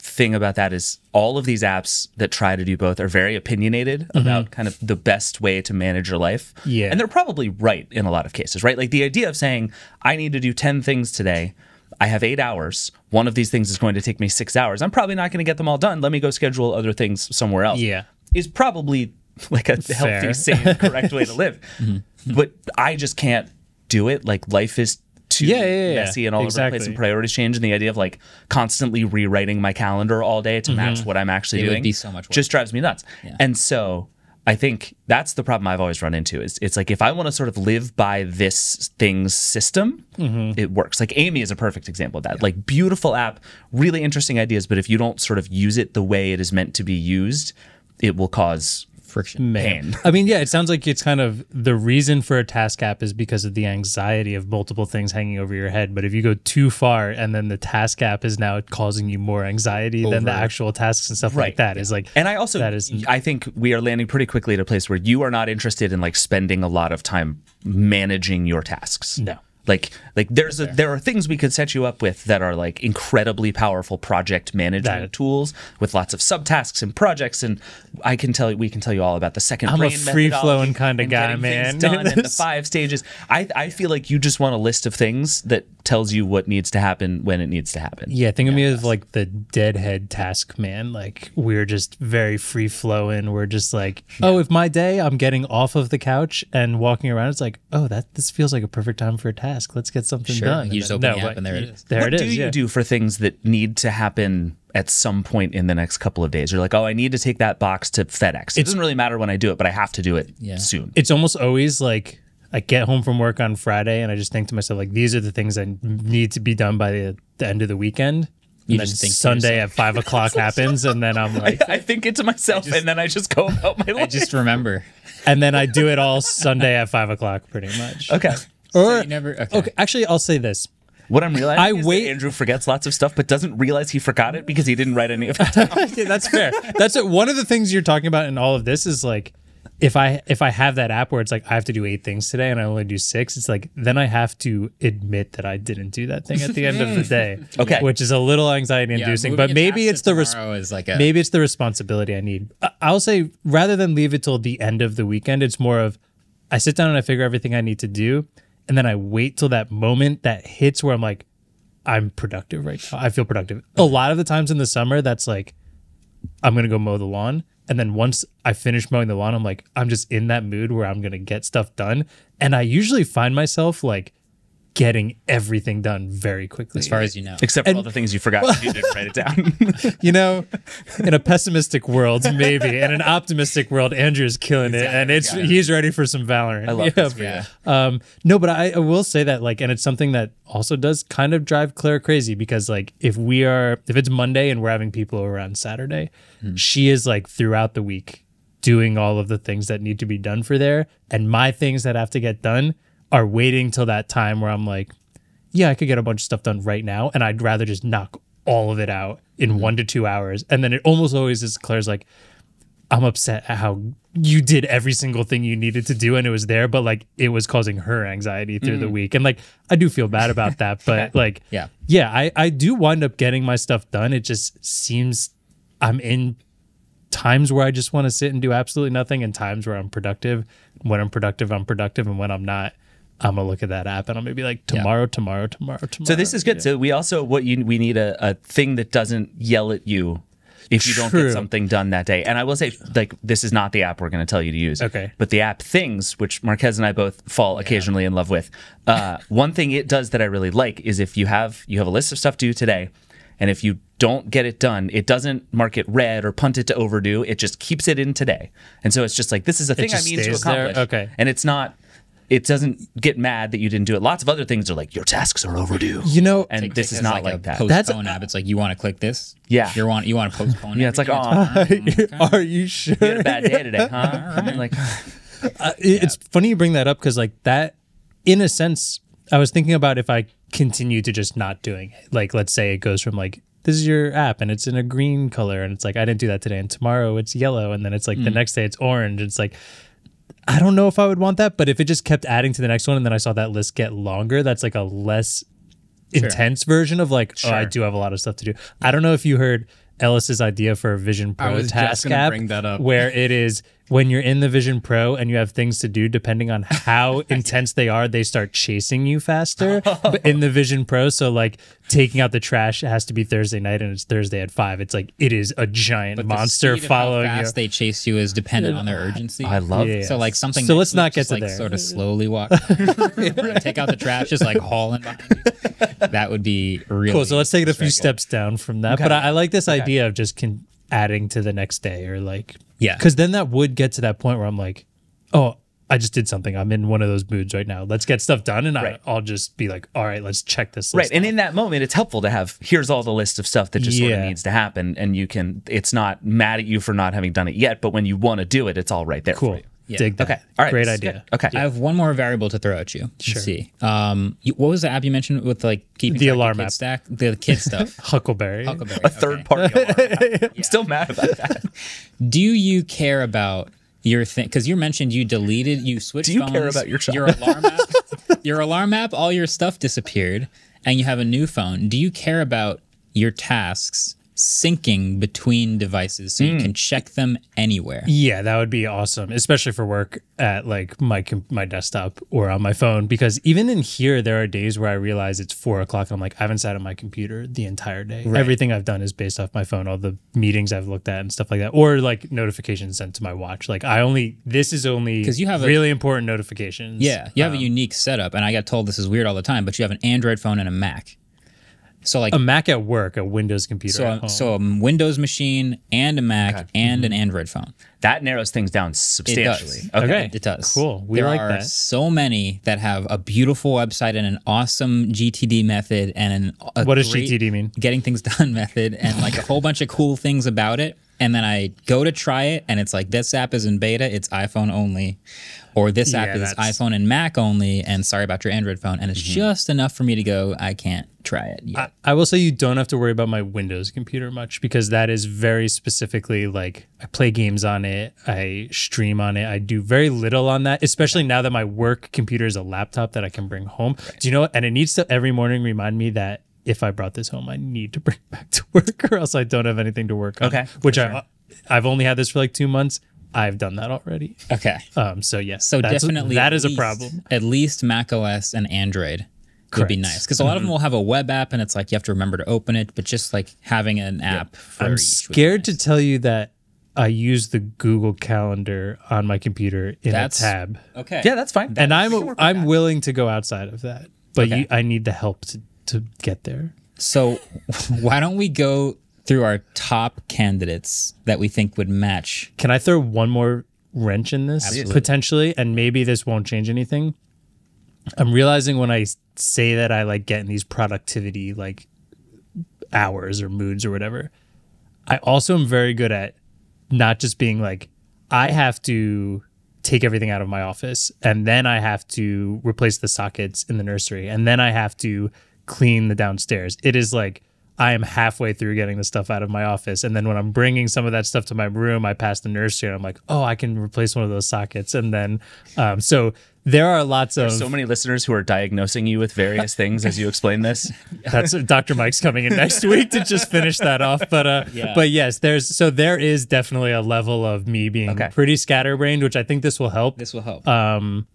thing about that is all of these apps that try to do both are very opinionated mm-hmm. about kind of the best way to manage your life. Yeah. and they're probably right in a lot of cases. Right, like the idea of saying I need to do ten things today. I have eight hours. One of these things is going to take me six hours. I'm probably not going to get them all done. Let me go schedule other things somewhere else. Yeah. is probably like a healthy, safe, correct way to live. Mm-hmm. But I just can't do it. Like life is too Yeah, yeah, yeah. messy and all over the place, and priorities change. And the idea of like constantly rewriting my calendar all day to Mm-hmm. match what I'm actually It doing be so much work. just drives me nuts. And so I think that's the problem I've always run into is it's like if I want to sort of live by this thing's system, Mm-hmm. it works. Like Amie is a perfect example of that. Like beautiful app, really interesting ideas, but if you don't sort of use it the way it is meant to be used, it will cause Friction. Man. Pain. I mean, yeah, it sounds like it's kind of the reason for a task app is because of the anxiety of multiple things hanging over your head. But if you go too far and then the task app is now causing you more anxiety than the actual tasks and stuff like Right. that, is like, And I also, That is- I think we are landing pretty quickly at a place where you are not interested in like spending a lot of time managing your tasks. No. Like, like there's a, there are things we could set you up with that are like incredibly powerful project management That- tools with lots of subtasks and projects. And I can tell you, we can tell you all about the second I'm a free-flowing kinda guy, getting man. things done and the five stages. I, I feel like you just want a list of things that tells you what needs to happen when it needs to happen. yeah, think of me as like the deadhead task man. Like, we're just very free flowing. We're just like, oh, if my day I'm getting off of the couch and walking around, it's like, oh, that this feels like a perfect time for a task. Let's get something Sure. done. You just open then- the app and there it y- is. There what it is. do you yeah. do for things that need to happen at some point in the next couple of days? You're like, oh, I need to take that box to FedEx. It doesn't really matter when I do it, but I have to do it Yeah. soon. it's almost always like I get home from work on Friday and I just think to myself like these are the things that need to be done by the, the end of the weekend. You And then just think Sunday at five o'clock happens and then I'm like I think it to myself, and then I just go about my I just remember. and then I do it all Sunday at five o'clock pretty much. okay. So you never. Okay. Okay, actually I'll say this. What I'm realizing I is wait- that Andrew forgets lots of stuff, but doesn't realize he forgot it because he didn't write any of it. down. Okay, that's fair. That's it. one of the things you're talking about in all of this is like if I if I have that app where it's like I have to do eight things today and I only do six, it's like then I have to admit that I didn't do that thing at the end of the day. Okay. Which is a little anxiety inducing. moving but maybe it's the res- is like a maybe it's the responsibility I need. I'll say rather than leave it till the end of the weekend, it's more of I sit down and I figure everything I need to do, and then I wait till that moment that hits where I'm like, I'm productive right now. I feel productive. A lot of the times in the summer, that's like, I'm gonna go mow the lawn. And then once I finish mowing the lawn, I'm like, I'm just in that mood where I'm gonna get stuff done. And I usually find myself like getting everything done very quickly. as far as you know. Except for all the things you forgot. 'cause you didn't write it down. you know, in a pessimistic world, maybe. In an optimistic world, Andrew's killing it, and it's he's ready for some Valorant. I love yeah. this Yeah. Um, no, but I, I will say that like, and it's something that also does kind of drive Claire crazy because like, if we are, if it's Monday and we're having people over on Saturday, she is like throughout the week doing all of the things that need to be done for there, and my things that have to get done are waiting till that time where I'm like, yeah, I could get a bunch of stuff done right now, and I'd rather just knock all of it out in mm-hmm. one to two hours. And then it almost always is Claire's like, I'm upset at how you did every single thing you needed to do and it was there, but like it was causing her anxiety through the mm-hmm. week. And like I do feel bad about that, but like Yeah. yeah, I, I do wind up getting my stuff done. It just seems I'm in times where I just want to sit and do absolutely nothing and times where I'm productive. When I'm productive, I'm productive. And when I'm not, I'm gonna look at that app and I'm gonna be like tomorrow, tomorrow, tomorrow, tomorrow. So this is good. So we also what you we need a, a thing that doesn't yell at you if you don't get something done that day. And I will say, like, this is not the app we're going to tell you to use. Okay. But the app Things, which Marques and I both fall occasionally in love with, uh, one thing it does that I really like is if you have you have a list of stuff to do today, and if you don't get it done, it doesn't mark it red or punt it to overdue. It just keeps it in today. And so it's just like this is a thing I mean to stays there? accomplish. Okay. And it's not. It doesn't get mad that you didn't do it. Lots of other things are like your tasks are overdue. you know, and Take- this take is not like, like, a that. Postpone That's- app. It's like you want to click this. Yeah. You want you want to postpone. yeah, it's like, everything. oh, are you sure? you had a bad day today, huh? I'm like, Uh, it- It's funny you bring that up because, like, that, in a sense, I was thinking about if I continue to just not doing it. Like, let's say it goes from like, this is your app and it's in a green color, and it's like, I didn't do that today, and tomorrow it's yellow, and then it's like the next day it's orange. It's like, I don't know if I would want that, but if it just kept adding to the next one and then I saw that list get longer, that's like a less intense version of like, oh, I do have a lot of stuff to do. I don't know if you heard Ellis's idea for a Vision Pro task app bring that up. where it is when you're in the Vision Pro and you have things to do, depending on how intense they are, they start chasing you faster but in the Vision Pro. So like taking out the trash has to be Thursday night and it's Thursday at five. It's like it is a giant The monster speed of how following you. fast they chase you is dependent on their urgency. I love. Yeah. So like something. So let's not get just, to like there. sort of slowly walk. Take out the trash, just like hauling behind you. That would be really Cool. So let's take it a few stressful. steps down from that. But I, I like this idea of just con- adding to the next day or like, Yeah. because then that would get to that point where I'm like, oh, I just did something. I'm in one of those moods right now. Let's get stuff done, and Right. I, I'll just be like, all right, let's check this. List. Right. list And in that moment, it's helpful to have here's all the list of stuff that just sort of needs to happen. And you can, it's not mad at you for not having done it yet, but when you want to do it, it's all right there. cool. For you. Dig that. Okay. All right. Great this idea. good. Okay. I have one more variable to throw at you. Let's Sure. see. Um, you, what was the app you mentioned with like keeping The track of alarm kid app. stack? The kid stuff. Huckleberry. Huckleberry, a okay. third party alarm. I'm still mad about that. Do you care about your thing? Because you mentioned you deleted, you switched. Do you care phones, about your child? Your alarm app. your alarm app. All your stuff disappeared, and you have a new phone. Do you care about your tasks syncing between devices so you Hmm. can check them anywhere? Yeah, that would be awesome, especially for work at like my my desktop or on my phone. Because even in here, there are days where I realize it's four o'clock. And I'm like, I haven't sat on my computer the entire day. Everything I've done is based off my phone. All the meetings I've looked at and stuff like that, or like notifications sent to my watch. Like I only this is only because you have a- really important notifications. Yeah, you Um, have a unique setup, and I got told this is weird all the time, but you have an Android phone and a Mac. So like a Mac at work, a Windows computer. so at a, home. so a Windows machine and a Mac and an mm-hmm. Android phone. That narrows things down It substantially. does. Okay. It does. Cool. We there like are that. so many that have a beautiful website and an awesome GTD method and an a What does great GTD mean? Getting things done method and like a whole bunch of cool things about it. And then I go to try it and it's like this app is in beta, it's iPhone only. Or this app Yeah, is that's- iPhone and Mac only, and sorry about your Android phone. And it's Mm-hmm. just enough for me to go, I can't try it yet. I will say you don't have to worry about my Windows computer much because that is very specifically like I play games on it, I stream on it, I do very little on that, especially now that my work computer is a laptop that I can bring home. Do you know what? And it needs to every morning remind me that if I brought this home, I need to bring it back to work or else I don't have anything to work on. Okay, Which I I've only had this for like two months. I've done that already. okay. Um, so yes, So that's- definitely that is is a problem. At least Mac OS and Android would be nice because a lot of them will have a web app and it's like you have to remember to open it, but just like having an app. For I'm scared nice. to tell you that I use the Google Calendar on my computer in That's- a tab, Okay. Yeah, that's fine. and I'm can work with I'm willing to go outside of that, but Okay. you, I need the help to to get there. So why don't we go through our top candidates that we think would match? Can I throw one more wrench in this Absolutely. potentially, and maybe this won't change anything? I'm realizing when I say that I like getting these productivity like hours or moods or whatever. I also am very good at not just being like I have to take everything out of my office and then I have to replace the sockets in the nursery and then I have to clean the downstairs. It is like I am halfway through getting the stuff out of my office and then when I'm bringing some of that stuff to my room, I pass the nursery and I'm like, "Oh, I can replace one of those sockets." And then um so there are lots of So many listeners who are diagnosing you with various things as you explain this. That's Dr. Mike's coming in next week to just finish that off. But uh, Yeah. but yes, there's so there is definitely a level of me being Okay. pretty scatterbrained, which I think this will help. This will help. Um,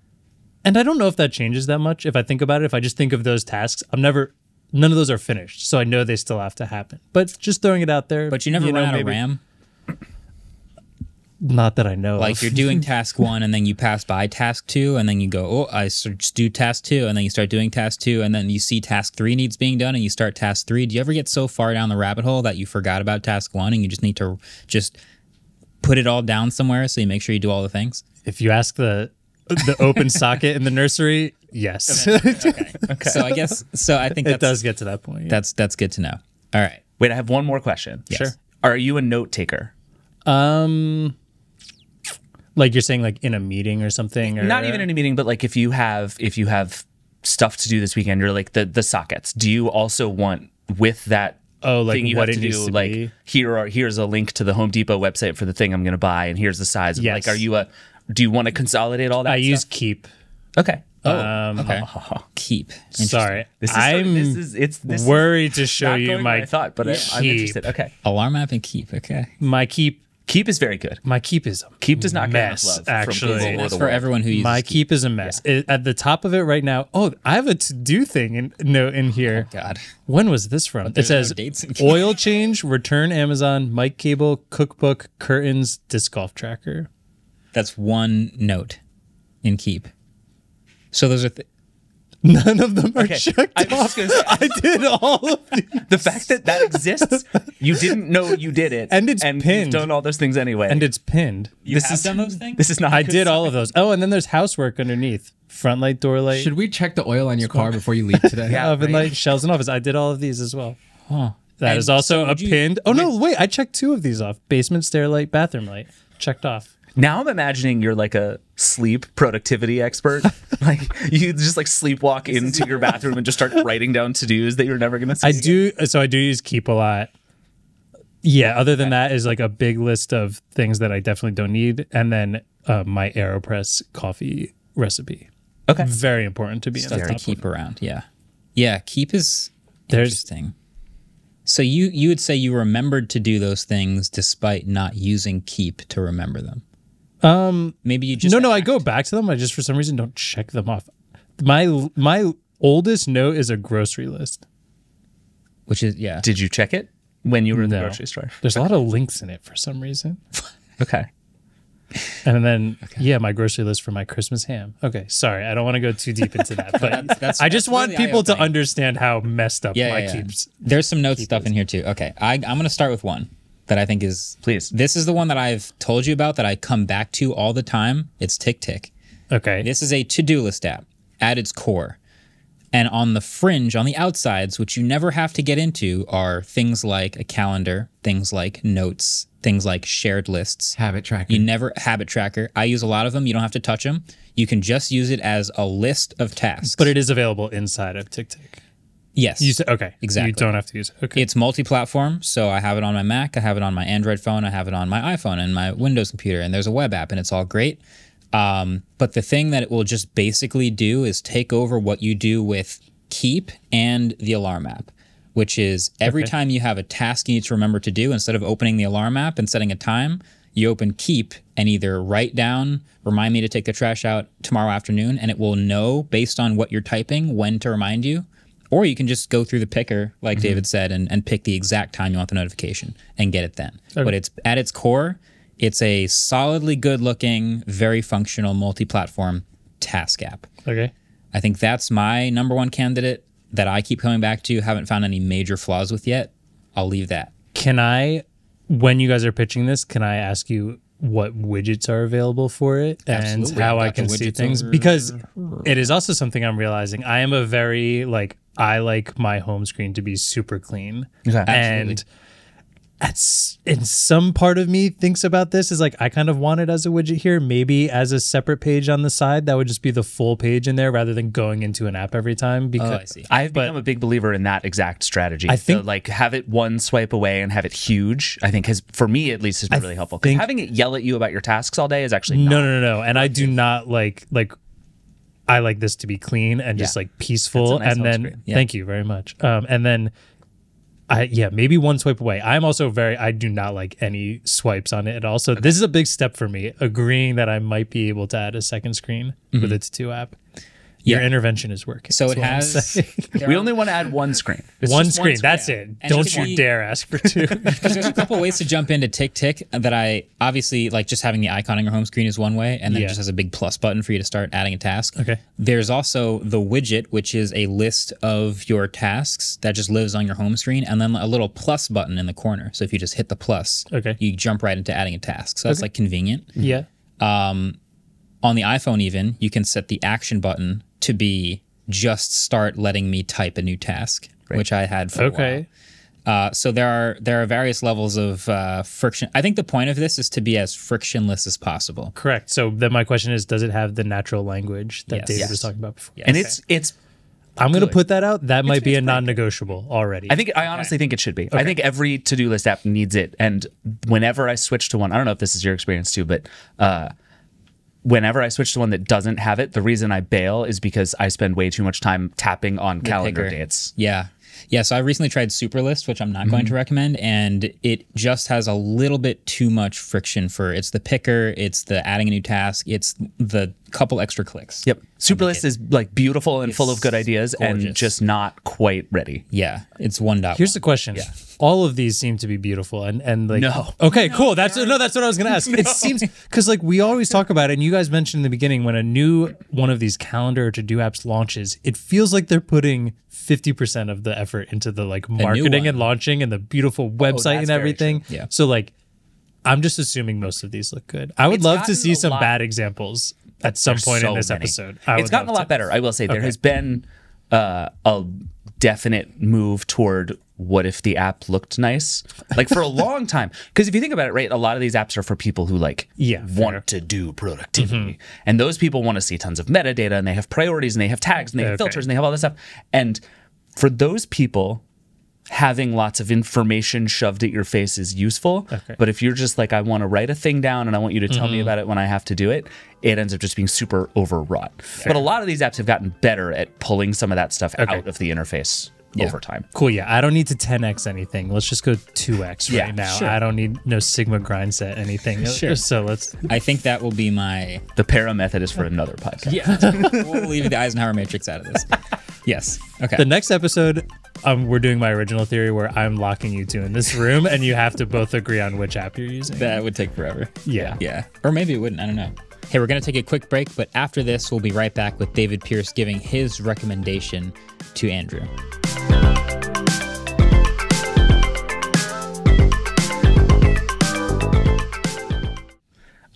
And I don't know if that changes that much. If I think about it, if I just think of those tasks, I'm never none of those are finished, so I know they still have to happen. But just throwing it out there. but you never know, run out of RAM. Not that I know. Like of. you're doing task one and then you pass by task two and then you go, oh, I just do task two and then you start doing task two and then you see task three needs being done and you start task three. Do you ever get so far down the rabbit hole that you forgot about task one and you just need to just put it all down somewhere so you make sure you do all the things? if you ask the the open socket in the nursery, yes, Okay. So I guess so. I think it does get to that point. yeah. That's that's good to know. All right. Wait, I have one more question. Sure. Are you a note taker? Um, like you're saying, like in a meeting or something, or Not even in a meeting, but like if you have if you have stuff to do this weekend, you're like the the sockets. Do you also want with that Oh, like thing you what have to needs do to like be? here are here's a link to the Home Depot website for the thing I'm going to buy and here's the size. Yes. Like are you a do you want to consolidate all that? I use? Keep. Okay. Oh, Um, okay. Keep. Sorry, This is I'm this is it's this is worried to show you going my thought, but I, I'm interested. Okay. Alarm app and keep. Okay. my keep. Keep is very good. My keep is a Keep does not get mess. love actually, Google or That's for everyone who uses my keep. keep is a mess. It- at the top of it right now. Oh, I have a to do thing in note in here. God. When was this from? It there's no says dates oil change, return Amazon, mic cable, cookbook, curtains, disc golf tracker. That's one note in keep. So those are th- None of them are Okay, checked I was off. say- I did all of these. The fact that that exists, you didn't know you did it, And it's and pinned. You've done all those things anyway. And it's pinned. You This have is- done those things. this is not. I did all of those. Oh, and then there's housework underneath. Front light, door light, Should we check the oil on your car before you leave today? Yeah. oven right. light, shelves in office. I did all of these as well. Huh. That And is also so a you- pinned. Oh no, wait! I checked two of these off: basement stair light, bathroom light. Checked off. Now I'm imagining you're like a sleep productivity expert. like you just like sleepwalk into your bathroom and just start writing down to dos that you're never gonna see. I do. So I do use Keep a lot. Yeah. Other than that, is like a big list of things that I definitely don't need, and then uh, my Aeropress coffee recipe. Okay. Very important to be Stuff to keep of. around. Yeah, yeah. Keep is There's- interesting. So you you would say you remembered to do those things despite not using keep to remember them. Um. Maybe you just no, no. I go back to them. I just for some reason don't check them off. My my oldest note is a grocery list. which is yeah. Did you check it when you were in the grocery store? There's a lot of links in it for some reason. Okay. And then yeah, my grocery list for my Christmas ham. Okay, sorry, I don't want to go too deep into that, but That's- that's- I just that's want really people to understand how messed up yeah, my yeah, yeah. keeps. There's some notes stuff in here too. Okay, I, I'm going to start with one that I think is Please. This is the one that I've told you about that I come back to all the time. It's TickTick. Okay, This is a to-do list app at its core. And on the fringe, on the outsides, which you never have to get into, are things like a calendar, things like notes, things like shared lists. Habit tracker. You never habit tracker. I use a lot of them. You don't have to touch them. You can just use it as a list of tasks. but it is available inside of TickTick. Yes, You said okay, Exactly. You don't have to use it. Okay, it's multi-platform. So I have it on my Mac, I have it on my Android phone, I have it on my iPhone and my Windows computer, and there's a web app, and it's all great. Um, but the thing that it will just basically do is take over what you do with Keep and the Alarm app, which is every Okay. time you have a task you need to remember to do, instead of opening the Alarm app and setting a time, you open Keep and either write down, remind me to take the trash out tomorrow afternoon, and it will know based on what you're typing when to remind you. Or you can just go through the picker, like mm-hmm. David said, and, and pick the exact time you want the notification and get it then. But it's at its core, it's a solidly good looking, very functional multi platform task app. okay. I think that's my number one candidate that I keep coming back to, haven't found any major flaws with yet. I'll leave that. Can I, when you guys are pitching this, can I ask you what widgets are available for it and Absolutely. how I've I can see things? over Because it is also something I'm realizing. I am a very like I like my home screen to be super clean, Okay. and that's in some part of me thinks about this is like I kind of want it as a widget here, maybe as a separate page on the side that would just be the full page in there rather than going into an app every time. Because Oh, I see. I've But- become a big believer in that exact strategy. I think- To, like have it one swipe away and have it huge. I think has for me at least has been really helpful. Because think- having it yell at you about your tasks all day is actually not. No, no, no, no. And I do not like like I like this to be clean and just Yeah. like peaceful. Nice and then. Yeah. thank you very much. Um, and then I yeah maybe one swipe away. I'm also very I do not like any swipes on it at all. So this is a big step for me. Agreeing that I might be able to add a second screen with its two app. Your. Yeah. intervention is working. So it has We only want to add one screen. It's one just screen. That's yeah. it. And Don't you can be- dare ask for two. because there's a couple ways to jump into TickTick that I obviously like. Just having the icon on your home screen is one way, and then Yeah. it just has a big plus button for you to start adding a task. Okay. There's also the widget, which is a list of your tasks that just lives on your home screen, and then a little plus button in the corner. So if you just hit the plus, Okay. you jump right into adding a task. So that's like convenient. yeah. Um, on the iPhone, even you can set the action button to be just start letting me type a new task, which I had for a while. Okay. Uh, so there are there are various levels of uh, friction. I think the point of this is to be as frictionless as possible. Correct. So then my question is, does it have the natural language that Yes. David Yes. was talking about before? And it's it's I'm going to put that out. That might be a non-negotiable already. I think I honestly think it should be. I think every to-do list app needs it. And whenever I switch to one, I don't know if this is your experience too, but uh, whenever I switch to one that doesn't have it, the reason I bail is because I spend way too much time tapping on calendar picker. dates. Yeah. Yeah, so I recently tried Superlist, which I'm not going mm-hmm. to recommend, and it just has a little bit too much friction for it's the picker, it's the adding a new task, it's the couple extra clicks. Yep. Superlist is like beautiful and full of good ideas and just not quite ready. Yeah, it's one dot. Here's the question: all of these seem to be beautiful and and like No. okay cool that's no that's what i was gonna ask it seems because like we always talk about it and you guys mentioned in the beginning when a new one of these calendar to-do apps launches it feels like they're putting 50% of the effort into the like marketing and launching and the beautiful website that's and everything. Yeah. so like i'm just assuming most of these look good i would It's love to see some lot- bad examples at some There's point in this many. episode I it's gotten a lot to. better. I will say there Okay. has been uh, a definite move toward what if the app looked nice, like for a long time. Because if you think about it, right, a lot of these apps are for people who like Yeah, want fair. to do productivity, and those people want to see tons of metadata, and they have priorities, and they have tags, and they have Okay. filters, and they have all this stuff. And for those people, having lots of information shoved at your face is useful. Okay. But if you're just like, I want to write a thing down and I want you to tell me mm-hmm. about it when I have to do it, it ends up just being super overwrought. But a lot of these apps have gotten better at pulling some of that stuff Okay. out of the interface over time. Cool. Yeah, I don't need to 10x anything. Let's just go 2x Yeah, right now. sure. I don't need no Sigma grind set anything. Sure. So let's. I think that will be my. The para method is for another podcast. Yeah. we'll leave the Eisenhower matrix out of this. Yes. Okay. The next episode, um, we're doing my original theory where I'm locking you two in this room, and you have to both agree on which app you're using. that would take forever. yeah. Yeah. Or maybe it wouldn't. I don't know. Hey, we're going to take a quick break, but after this, we'll be right back with David Pierce giving his recommendation to Andrew.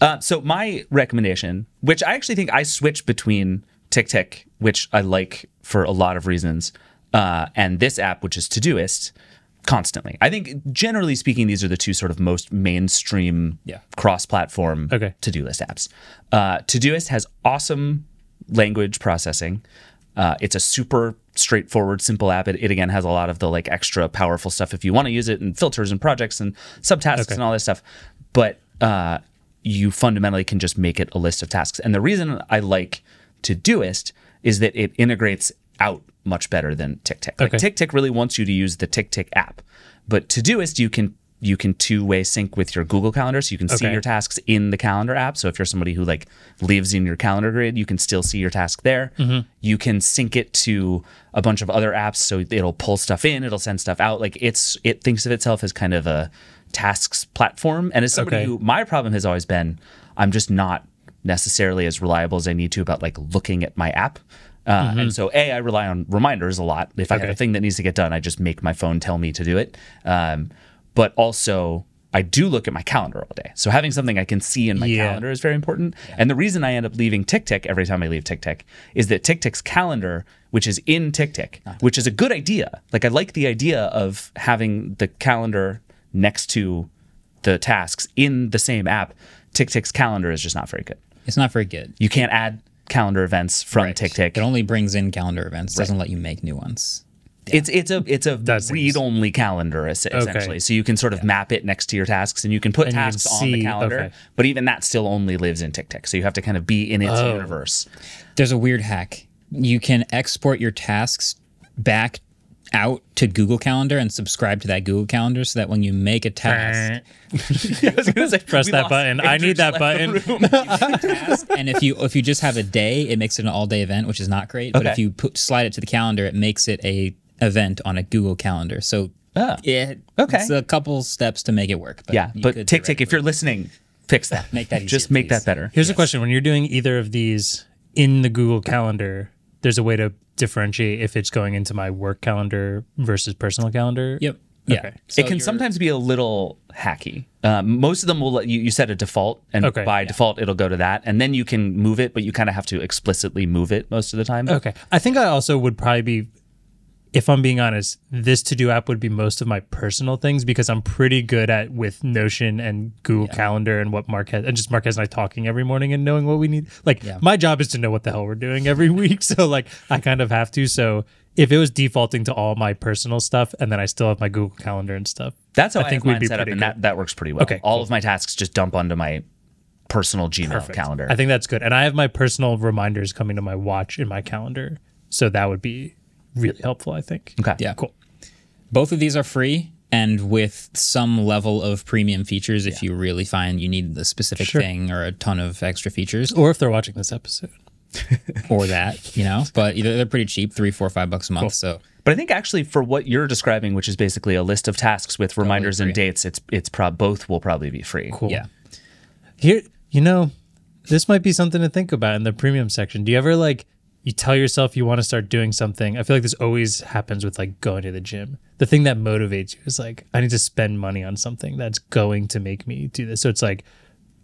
Uh, so my recommendation, which I actually think I switch between TickTick, which I like for a lot of reasons, uh, and this app, which is Todoist, constantly. I think generally speaking, these are the two sort of most mainstream Yeah. cross-platform Okay. to-do list apps. Uh, Todoist has awesome language processing. Uh, it's a super straightforward, simple app. It, it again has a lot of the like extra powerful stuff if you want to use it and filters and projects and subtasks Okay. and all this stuff. But uh, you fundamentally can just make it a list of tasks. And the reason I like Todoist is that it integrates out much better than TickTick. Like Okay. TickTick really wants you to use the TickTick app, but Todoist you can you can two-way sync with your Google Calendar, so you can see your tasks in the calendar app. So if you're somebody who like lives in your calendar grid, you can still see your task there. Mm-hmm. You can sync it to a bunch of other apps, so it'll pull stuff in, it'll send stuff out. Like it's it thinks of itself as kind of a tasks platform. And as somebody Okay. who my problem has always been, I'm just not necessarily as reliable as I need to about like looking at my app. Uh, And so, a I rely on reminders a lot. If I have Mm-hmm. A thing that needs to get done, I just make my phone tell me to do it. Um, but also, I do look at my calendar all day. So having something I can see in my Yeah. calendar is very important. And the reason I end up leaving TickTick every time I leave TickTick is that TickTick's calendar, which is in TickTick, which is a good idea. Like I like the idea of having the calendar next to the tasks in the same app. TickTick's calendar is just not very good. It's not very good. You can't add calendar events from Right. TickTick. It only brings in calendar events, doesn't let you make new ones. It's it's a it's a That seems- read only calendar es- essentially. So you can sort of map it next to your tasks, and you can put And you can tasks on the calendar. okay. But even that still only lives in TickTick. So you have to kind of be in its Oh. universe. There's a weird hack. You can export your tasks back out to Google Calendar and subscribe to that Google Calendar so that when you make a task, I was gonna say, Press that lost button. I need that just left the button. and if you if you just have a day, it makes it an all day event, which is not great. But if you put slide it to the calendar, it makes it a event on a Google Calendar. So Ah. it, Okay. it's a couple steps to make it work. But yeah, you but could TickTick, if you're listening, fix that. Make that easier, Just make please. that better. Here's a question: When you're doing either of these in the Google Calendar, there's a way to differentiate if it's going into my work calendar versus personal calendar. Yep. Yeah. Okay. So it can sometimes be a little hacky. Um, most of them will let you, you set a default, and Okay. by default, it'll go to that. And then you can move it, but you kind of have to explicitly move it most of the time. Okay. I think I also would probably be, if I'm being honest, this to do app would be most of my personal things because I'm pretty good at with Notion and Google Calendar and what Marques and just Marques and I talking every morning and knowing what we need. Like Yeah. my job is to know what the hell we're doing every week. So like I kind of have to. So if it was defaulting to all my personal stuff and then I still have my Google Calendar and stuff. That's how I, I think we'd be set up, and good. that, that works pretty well. Okay, All cool. of my tasks just dump onto my personal Gmail Perfect. calendar. I think that's good. And I have my personal reminders coming to my watch in my calendar. So that would be really helpful, I think. okay. Yeah. Cool. Both of these are free and with some level of premium features if you really find you need the specific Sure. thing or a ton of extra features. Or if they're watching this episode. or that, you know. But they're pretty cheap, three, four, five bucks a month. So But I think actually for what you're describing, which is basically a list of tasks with reminders and dates, it's it's prob both will probably be free. Cool. yeah, Here, you know, this might be something to think about in the premium section. Do you ever like you tell yourself you want to start doing something? I feel like this always happens with like going to the gym. The thing that motivates you is like I need to spend money on something that's going to make me do this. So it's like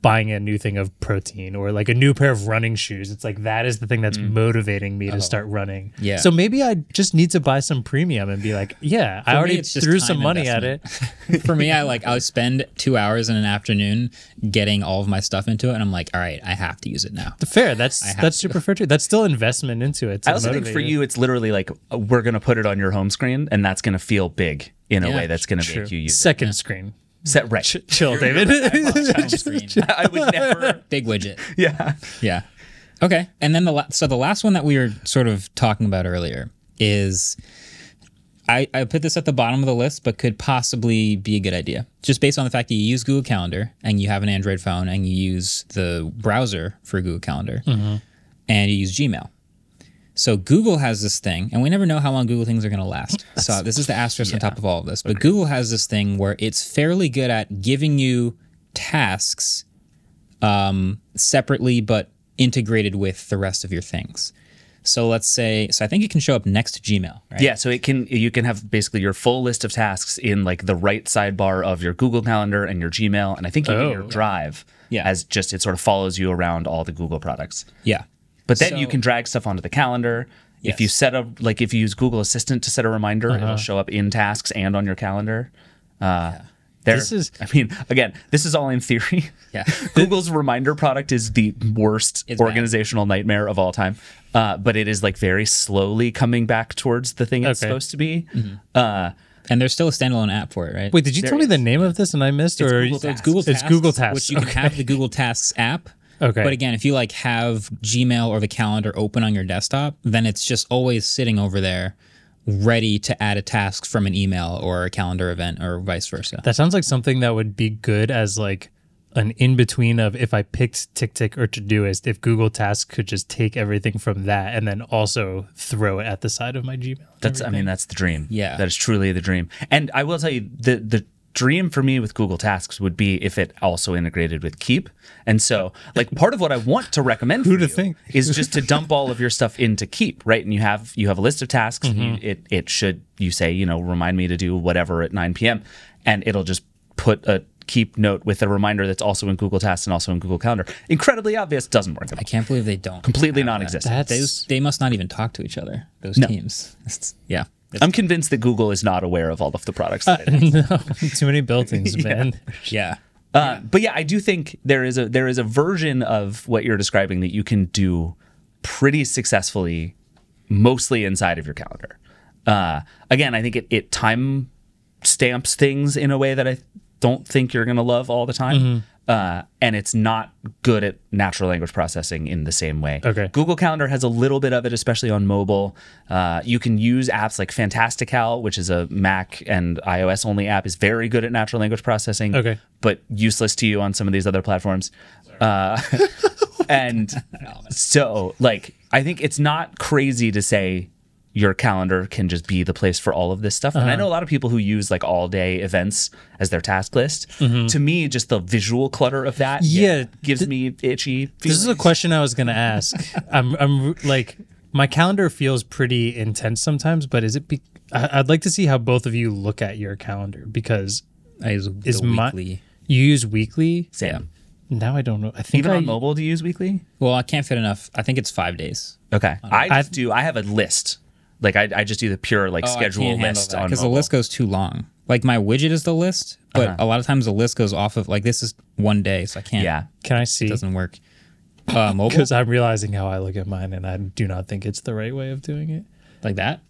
buying a new thing of protein or like a new pair of running shoes. It's like that is the thing that's motivating me to start running. Mm. Yeah. So maybe I just need to buy some premium and be like, yeah, I already threw some money at it. For me, I like I'll spend two hours in an afternoon getting all of my stuff into it, and I'm like, all right, I have to use it now. Fair. That's that's to. super fair too. That's still investment into it. to I also think for you, it's literally like we're gonna put it on your home screen, and that's gonna feel big in a Yeah, way that's gonna True. make you use it. Second screen. Set right. Ch- chill, David. I would never. big widget. Yeah. Yeah. Okay. And then the la- so the last one that we were sort of talking about earlier is I, I put this at the bottom of the list, but could possibly be a good idea. Just based on the fact that you use Google Calendar and you have an Android phone and you use the browser for Google Calendar mm-hmm. and you use Gmail. So Google has this thing, and we never know how long Google things are going to last. so this is the asterisk on top of all of this. But Google has this thing where it's fairly good at giving you tasks um, separately but integrated with the rest of your things. So let's say, so I think it can show up next to Gmail, right? Yeah, so it can you can have basically your full list of tasks in like the right sidebar of your Google Calendar and your Gmail, and I think even Oh. your Drive. Yeah. as just it sort of follows you around all the Google products. Yeah. But then you can drag stuff onto the calendar. If you set up like if you use Google Assistant to set a reminder, it'll show up in tasks and on your calendar. Uh, there, This is- I mean, again, this is all in theory. Yeah. Google's reminder product is the worst It's bad. organizational nightmare of all time. Uh, but it is like very slowly coming back towards the thing it's Okay. supposed to be. Mm-hmm. Uh, And there's still a standalone app for it, right? Wait, did you tell me the name of this and I missed? or it's Google Tasks. It's Google Tasks, Which you can have the Google Tasks app. Okay. But again, if you like have Gmail or the calendar open on your desktop, then it's just always sitting over there ready to add a task from an email or a calendar event or vice versa. That sounds like something that would be good as like an in between of if I picked TickTick or Todoist, if Google Tasks could just take everything from that and then also throw it at the side of my Gmail. That's I mean that's the dream. Yeah. that is truly the dream. And I will tell you the the dream for me with Google Tasks would be if it also integrated with Keep. And so like part of what I want to recommend for Who'da you think? is just to dump all of your stuff into Keep, right? And you have you have a list of tasks. Mm-hmm. you, it it should you say you know remind me to do whatever at 9 p.m. and it'll just put a keep note with a reminder that's also in Google Tasks and also in Google Calendar. Incredibly obvious, doesn't work at all. I can't believe they don't. Completely have that. non-existent. That's Those, they must not even talk to each other, those No. teams. It's- yeah. I'm convinced that Google is not aware of all of the products. That it no, too many built-ins, man. Yeah. Uh, But yeah, I do think there is a there is a version of what you're describing that you can do pretty successfully, mostly inside of your calendar. Uh, again, I think it it time stamps things in a way that I don't think you're gonna love all the time. Mm-hmm. Uh, and it's not good at natural language processing in the same way. Okay. Google Calendar has a little bit of it, especially on mobile. Uh, you can use apps like Fantastical, which is a Mac and iOS only app, is very good at natural language processing. Okay. But useless to you on some of these other platforms. Uh, and so, like, I think it's not crazy to say your calendar can just be the place for all of this stuff. Uh-huh. And I know a lot of people who use like all day events as their task list. To me, just the visual clutter of that Mm-hmm. Yeah, gives me itchy. This is a question I was going to ask. I'm, I'm like, my calendar feels pretty intense sometimes, but is it? Be- I- I'd like to see how both of you look at your calendar because I use is the my weekly. you use weekly. Sam. Now I don't know. I think Even I, on mobile, do you use weekly? Well, I can't fit enough. I think it's five days. Okay. I I- just do. I have a list. Like I, I just do the pure like schedule list on because the list goes too long. Like my widget is the list, but a lot of times the list goes off of like this is one day, so I can't. Yeah. Can I see? it doesn't work. Uh, mobile Because I'm realizing how I look at mine, and I do not think it's the right way of doing it. like that.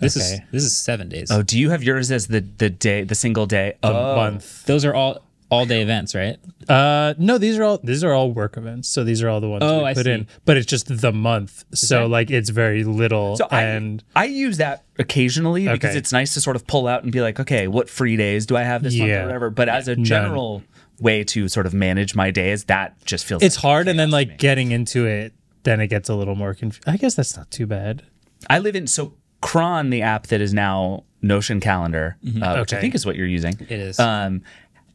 This is Okay. this is seven days. Oh, do you have yours as the the day, the single day? A oh, month. Those are all all day events, right? Uh, no, these are all these are all work events. So these are all the ones Oh, we I put see. in. But it's just the month. So that- like it's very little. So and I, I use that occasionally because Okay. it's nice to sort of pull out and be like, okay, what free days do I have this month Yeah. or whatever. But as a general way to sort of manage my days, that just feels it's like hard and then chaos to like getting into it then it gets a little more confusing. I guess that's not too bad. I live in so Cron, the app that is now Notion Calendar, uh, which I. Okay. think is what you're using. It is. Um,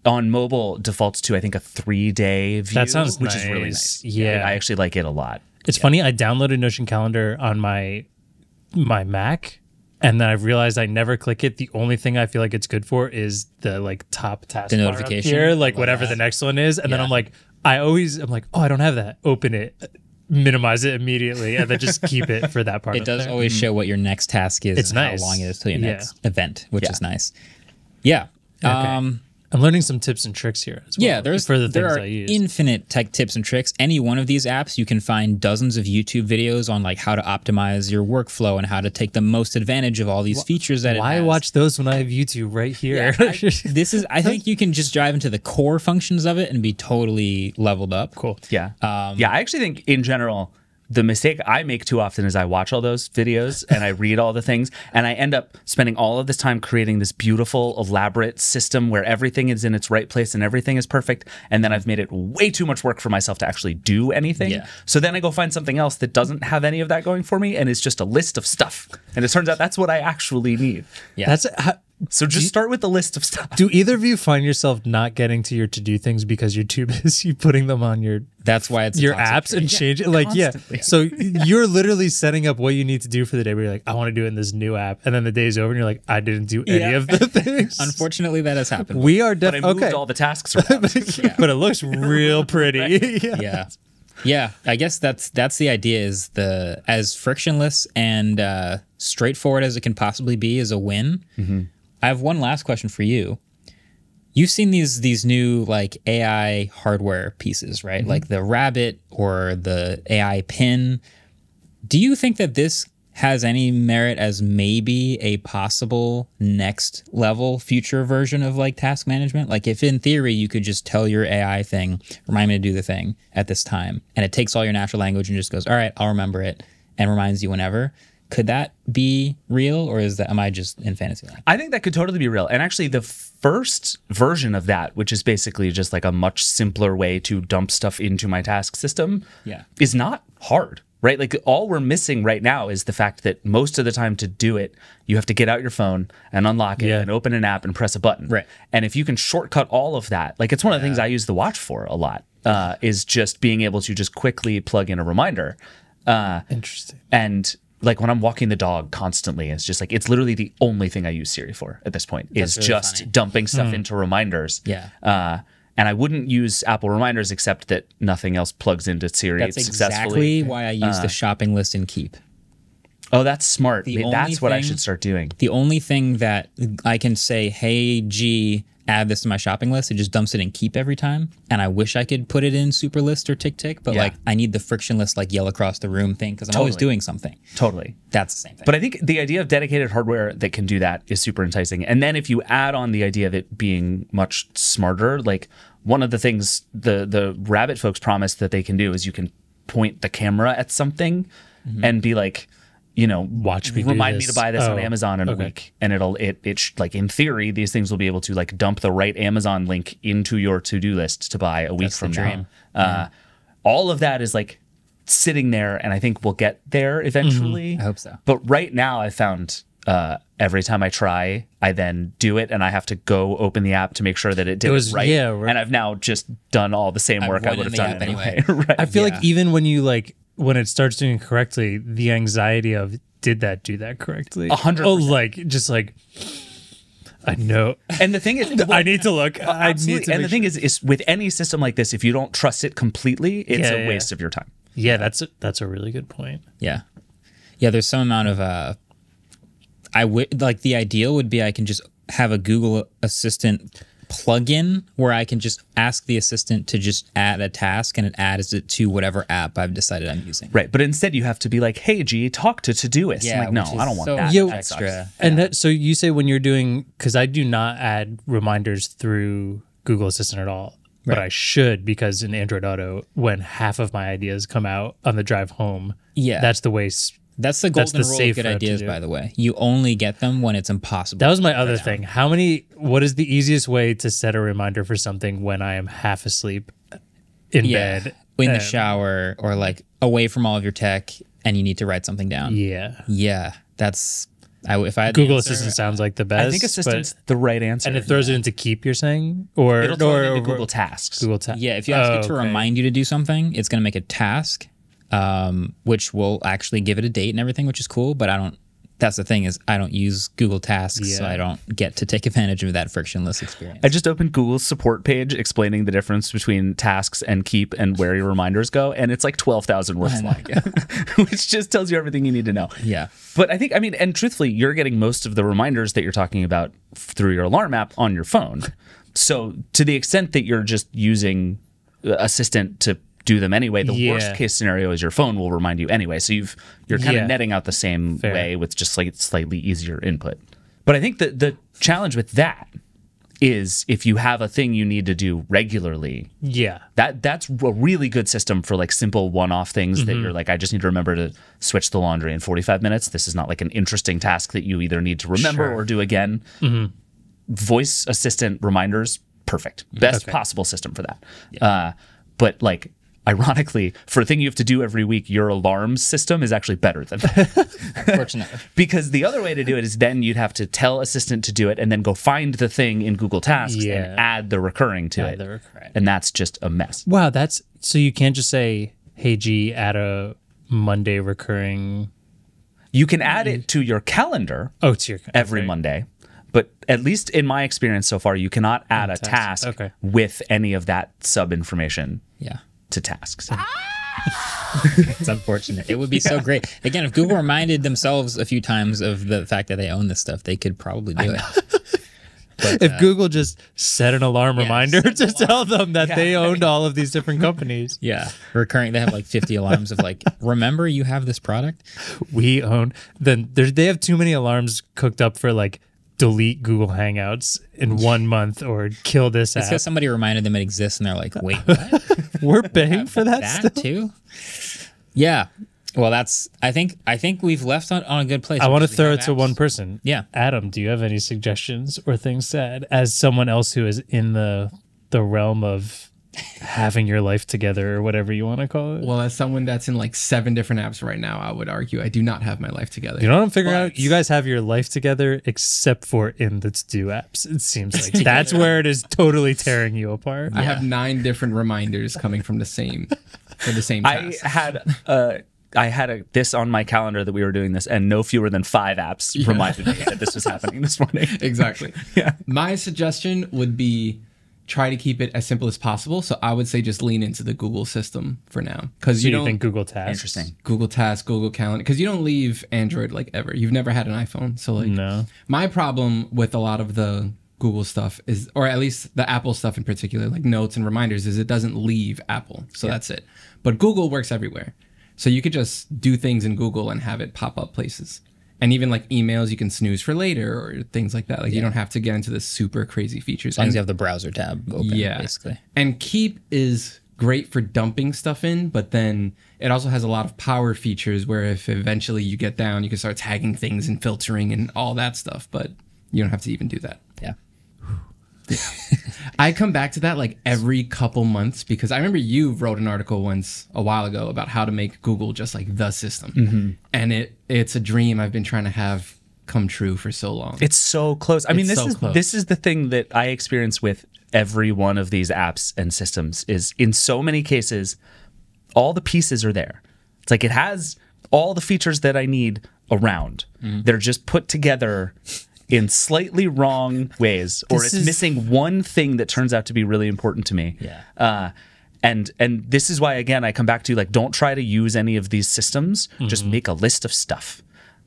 on mobile defaults to I think a three day view. That sounds which is really nice. nice. Yeah. I actually like it a lot. It's funny. I downloaded Notion Calendar on my my Mac, and then I realized I never click it. The only thing I feel like it's good for is the like top task The notification? here, like whatever that. the next one is. And then I'm like, I always I'm like, oh, I don't have that. Open it, minimize it immediately, and then just keep it for that part. It does there. always show what your next task is It's and nice. how long it is till your Yeah. next event, which Yeah. is nice. Yeah. Um, I'm learning some tips and tricks here. As well, yeah, there's for the there things are I use. infinite tech tips and tricks. Any one of these apps, you can find dozens of YouTube videos on like how to optimize your workflow and how to take the most advantage of all these features that it Why has. watch those when I have YouTube right here? Yeah, I- this is I think you can just dive into the core functions of it and be totally leveled up. cool. Yeah. Um, yeah, I actually think in general, the mistake I make too often is I watch all those videos and I read all the things and I end up spending all of this time creating this beautiful, elaborate system where everything is in its right place and everything is perfect. And then I've made it way too much work for myself to actually do anything. Yeah. So then I go find something else that doesn't have any of that going for me and it's just a list of stuff. And it turns out that's what I actually need. Yeah. That's how, So just start with the list of stuff. Do either of you find yourself not getting to your to do things because you're too busy putting them on your That's why it's your apps trait. and change it? Like, constantly. yeah. So you're literally setting up what you need to do for the day. Where you're like, I want to do it in this new app, and then the day's over, and you're like, I didn't do any Yeah. of the things. Unfortunately, that has happened. we are But I definitely moved okay, all the tasks around. but it looks real pretty. yeah. yeah yeah i guess that's that's the idea is the as frictionless and uh, straightforward as it can possibly be is a win i have one last question for you you've seen these these new like ai hardware pieces right mm-hmm. like the rabbit or the ai pin do you think that this has any merit as maybe a possible next level future version of like task management? Like if in theory you could just tell your AI thing, remind me to do the thing at this time, and it takes all your natural language and just goes, all right, I'll remember it and reminds you whenever. Could that be real or is that am I just in fantasy land? I think that could totally be real. And actually, the first version of that, which is basically just like a much simpler way to dump stuff into my task system, Yeah. is not hard, right? Like all we're missing right now is the fact that most of the time to do it, you have to get out your phone and unlock it Yeah. and open an app and press a button. Right. And if you can shortcut all of that, like it's one of the things I use the watch for a lot, uh, is just being able to just quickly plug in a reminder. Uh, Interesting. and like when I'm walking the dog constantly, it's just like it's literally the only thing I use Siri for at this point is really just funny. dumping stuff into reminders. Yeah. Uh, and I wouldn't use Apple Reminders except that nothing else plugs into Siri That's successfully. exactly why I use the shopping list and keep. Oh, that's smart. The that's what I should start doing. The only thing that I can say, hey, G, add this to my shopping list, it just dumps it in Keep every time. And I wish I could put it in Superlist or TickTick, but Yeah. like I need the frictionless, like yell across the room thing because I'm always doing something. Totally. That's the same thing. But I think the idea of dedicated hardware that can do that is super enticing. And then if you add on the idea of it being much smarter, like one of the things the the Rabbit folks promise that they can do is you can point the camera at something mm-hmm. and be like, you know, Watch me remind me to buy this on Oh, Amazon in a week, and it'll it it sh- like in theory these things will be able to like dump the right Amazon link into your to do list to buy a week That's from now. dream. Uh, all of that is like sitting there, and I think we'll get there eventually. I hope so. But right now, I found uh, every time I try, I then do it, and I have to go open the app to make sure that it did it, was- right. yeah, right. And I've now just done all the same work I avoided would have done app anyway. right. I feel Yeah. like even when you like when it starts doing it correctly, the anxiety of did that do that correctly? A hundred Oh, like just like I know. and the thing is, I need to look. I need to. and the thing sure- is, is with any system like this, if you don't trust it completely, it's Yeah, a yeah, waste of your time. yeah, that's a, that's a really good point. Yeah. Yeah, there's some amount of uh I would like the ideal would be I can just have a Google Assistant plugin where I can just ask the assistant to just add a task and it adds it to whatever app I've decided I'm using. Right. But instead, you have to be like, hey, G, talk to Todoist. Yeah, I'm like, no, I don't want so that. Yeah, That sucks. extra. And that, so you say when you're doing because I do not add reminders through Google Assistant at all, but I should because in Android Auto, when half of my ideas come out on the drive home, Yeah. that's the way. S- That's the That's golden the rule of good ideas, by the way. You only get them when it's impossible. That was my other thing. How many? What is the easiest way to set a reminder for something when I am half asleep in Yeah. bed in the Um, shower or like away from all of your tech and you need to write something down. Yeah. Yeah, that's I if I had Google answer, Assistant sounds like the best. I think but- assistant's the right answer. and it throws it into keep. You're saying, or It'll throw or, it into or- Google Tasks. Google Ta- Yeah, if you ask Oh, it to okay. remind you to do something, it's going to make a task, um, which will actually give it a date and everything, which is cool. But I don't. That's the thing is I don't use Google Tasks, so I don't get to take advantage of that frictionless experience. I just opened Google's support page explaining the difference between tasks and keep and where your reminders go, and it's like twelve thousand words long, which just tells you everything you need to know. yeah, But I think, I mean, and truthfully, you're getting most of the reminders that you're talking about through your alarm app on your phone. So, to the extent that you're just using uh, Assistant to do them anyway, the Yeah. worst case scenario is your phone will remind you anyway. So you've you're kind Yeah. of netting out the same Fair. way with just like slightly easier input. But I think that the challenge with that is if you have a thing you need to do regularly, yeah, that that's a really good system for like simple one-off things Mm-hmm. that you're like I just need to remember to switch the laundry in 45 minutes. This is not like an interesting task that you either need to remember Sure. Mm-hmm. or do again. Voice assistant reminders, perfect. Best possible system for that. Uh, but like ironically, for a thing you have to do every week, your alarm system is actually better than that. unfortunately. because the other way to do it is then you'd have to tell assistant to do it and then go find the thing in Google Tasks Yeah. and add the recurring to Add it. the recurring. And that's just a mess. Wow, that's so you can't just say, "Hey G, add a Monday recurring." You can add it to your calendar Oh, to your calendar. every. Monday, but at least in my experience so far, you cannot add a task. task Okay. with any of that sub information Yeah. To tasks. Ah! It's unfortunate. It would be so great. Again, if Google reminded themselves a few times of the fact that they own this stuff, they could probably do it. If uh, Google just set an alarm reminder set to an tell them that they owned all of these different companies, Yeah. Recurring, they have like 50 alarms of like, remember you have this product? we own. Then they have too many alarms cooked up for like delete Google Hangouts in one month or kill this It's app. because somebody reminded them it exists and they're like, wait, what? We're paying for that. that too? Yeah. Well, that's, I think, I think we've left on, on a good place. I want to throw it to one person. Yeah. Adam, do you have any suggestions or things to add as someone else who is in the the realm of having your life together or whatever you want to call it? Well, as someone that's in like seven different apps right now, I would argue I do not have my life together. You know what I'm figuring out? You guys have your life together except for in the to do apps. It seems like that's where it is totally tearing you apart. I have nine different reminders coming from the same for the same I task. had uh, I had a, this on my calendar that we were doing this, and no fewer than five apps reminded me that this was happening this morning. exactly. Yeah. My suggestion would be try to keep it as simple as possible. So I would say just lean into the Google system for now, because So you you, don't think Google Tasks? Interesting. Google Tasks, Google Calendar, because you don't leave Android like ever. You've never had an iPhone, so like No. my problem with a lot of the Google stuff is, or at least the Apple stuff in particular, like notes and reminders, is it doesn't leave Apple. So that's it. But Google works everywhere. So you could just do things in Google and have it pop up places. And even like emails, you can snooze for later or things like that. Like you don't have to get into the super crazy features. As long And- as you have the browser tab open, yeah. basically. And Keep is great for dumping stuff in, but then it also has a lot of power features where if eventually you get down, you can start tagging things and filtering and all that stuff, but you don't have to even do that. Yeah. I come back to that like every couple months because I remember you wrote an article once a while ago about how to make Google just like the system. And it it's a dream I've been trying to have come true for so long. It's so close. I mean, this so is close. this is the thing that I experience with every one of these apps and systems. Is in so many cases, all the pieces are there. It's like it has all the features that I need around. Mm-hmm. They're just put together in slightly wrong ways, or This it's is- missing one thing that turns out to be really important to me. Yeah. Uh, and and this is why again I come back to like don't try to use any of these systems. Just make a list of stuff.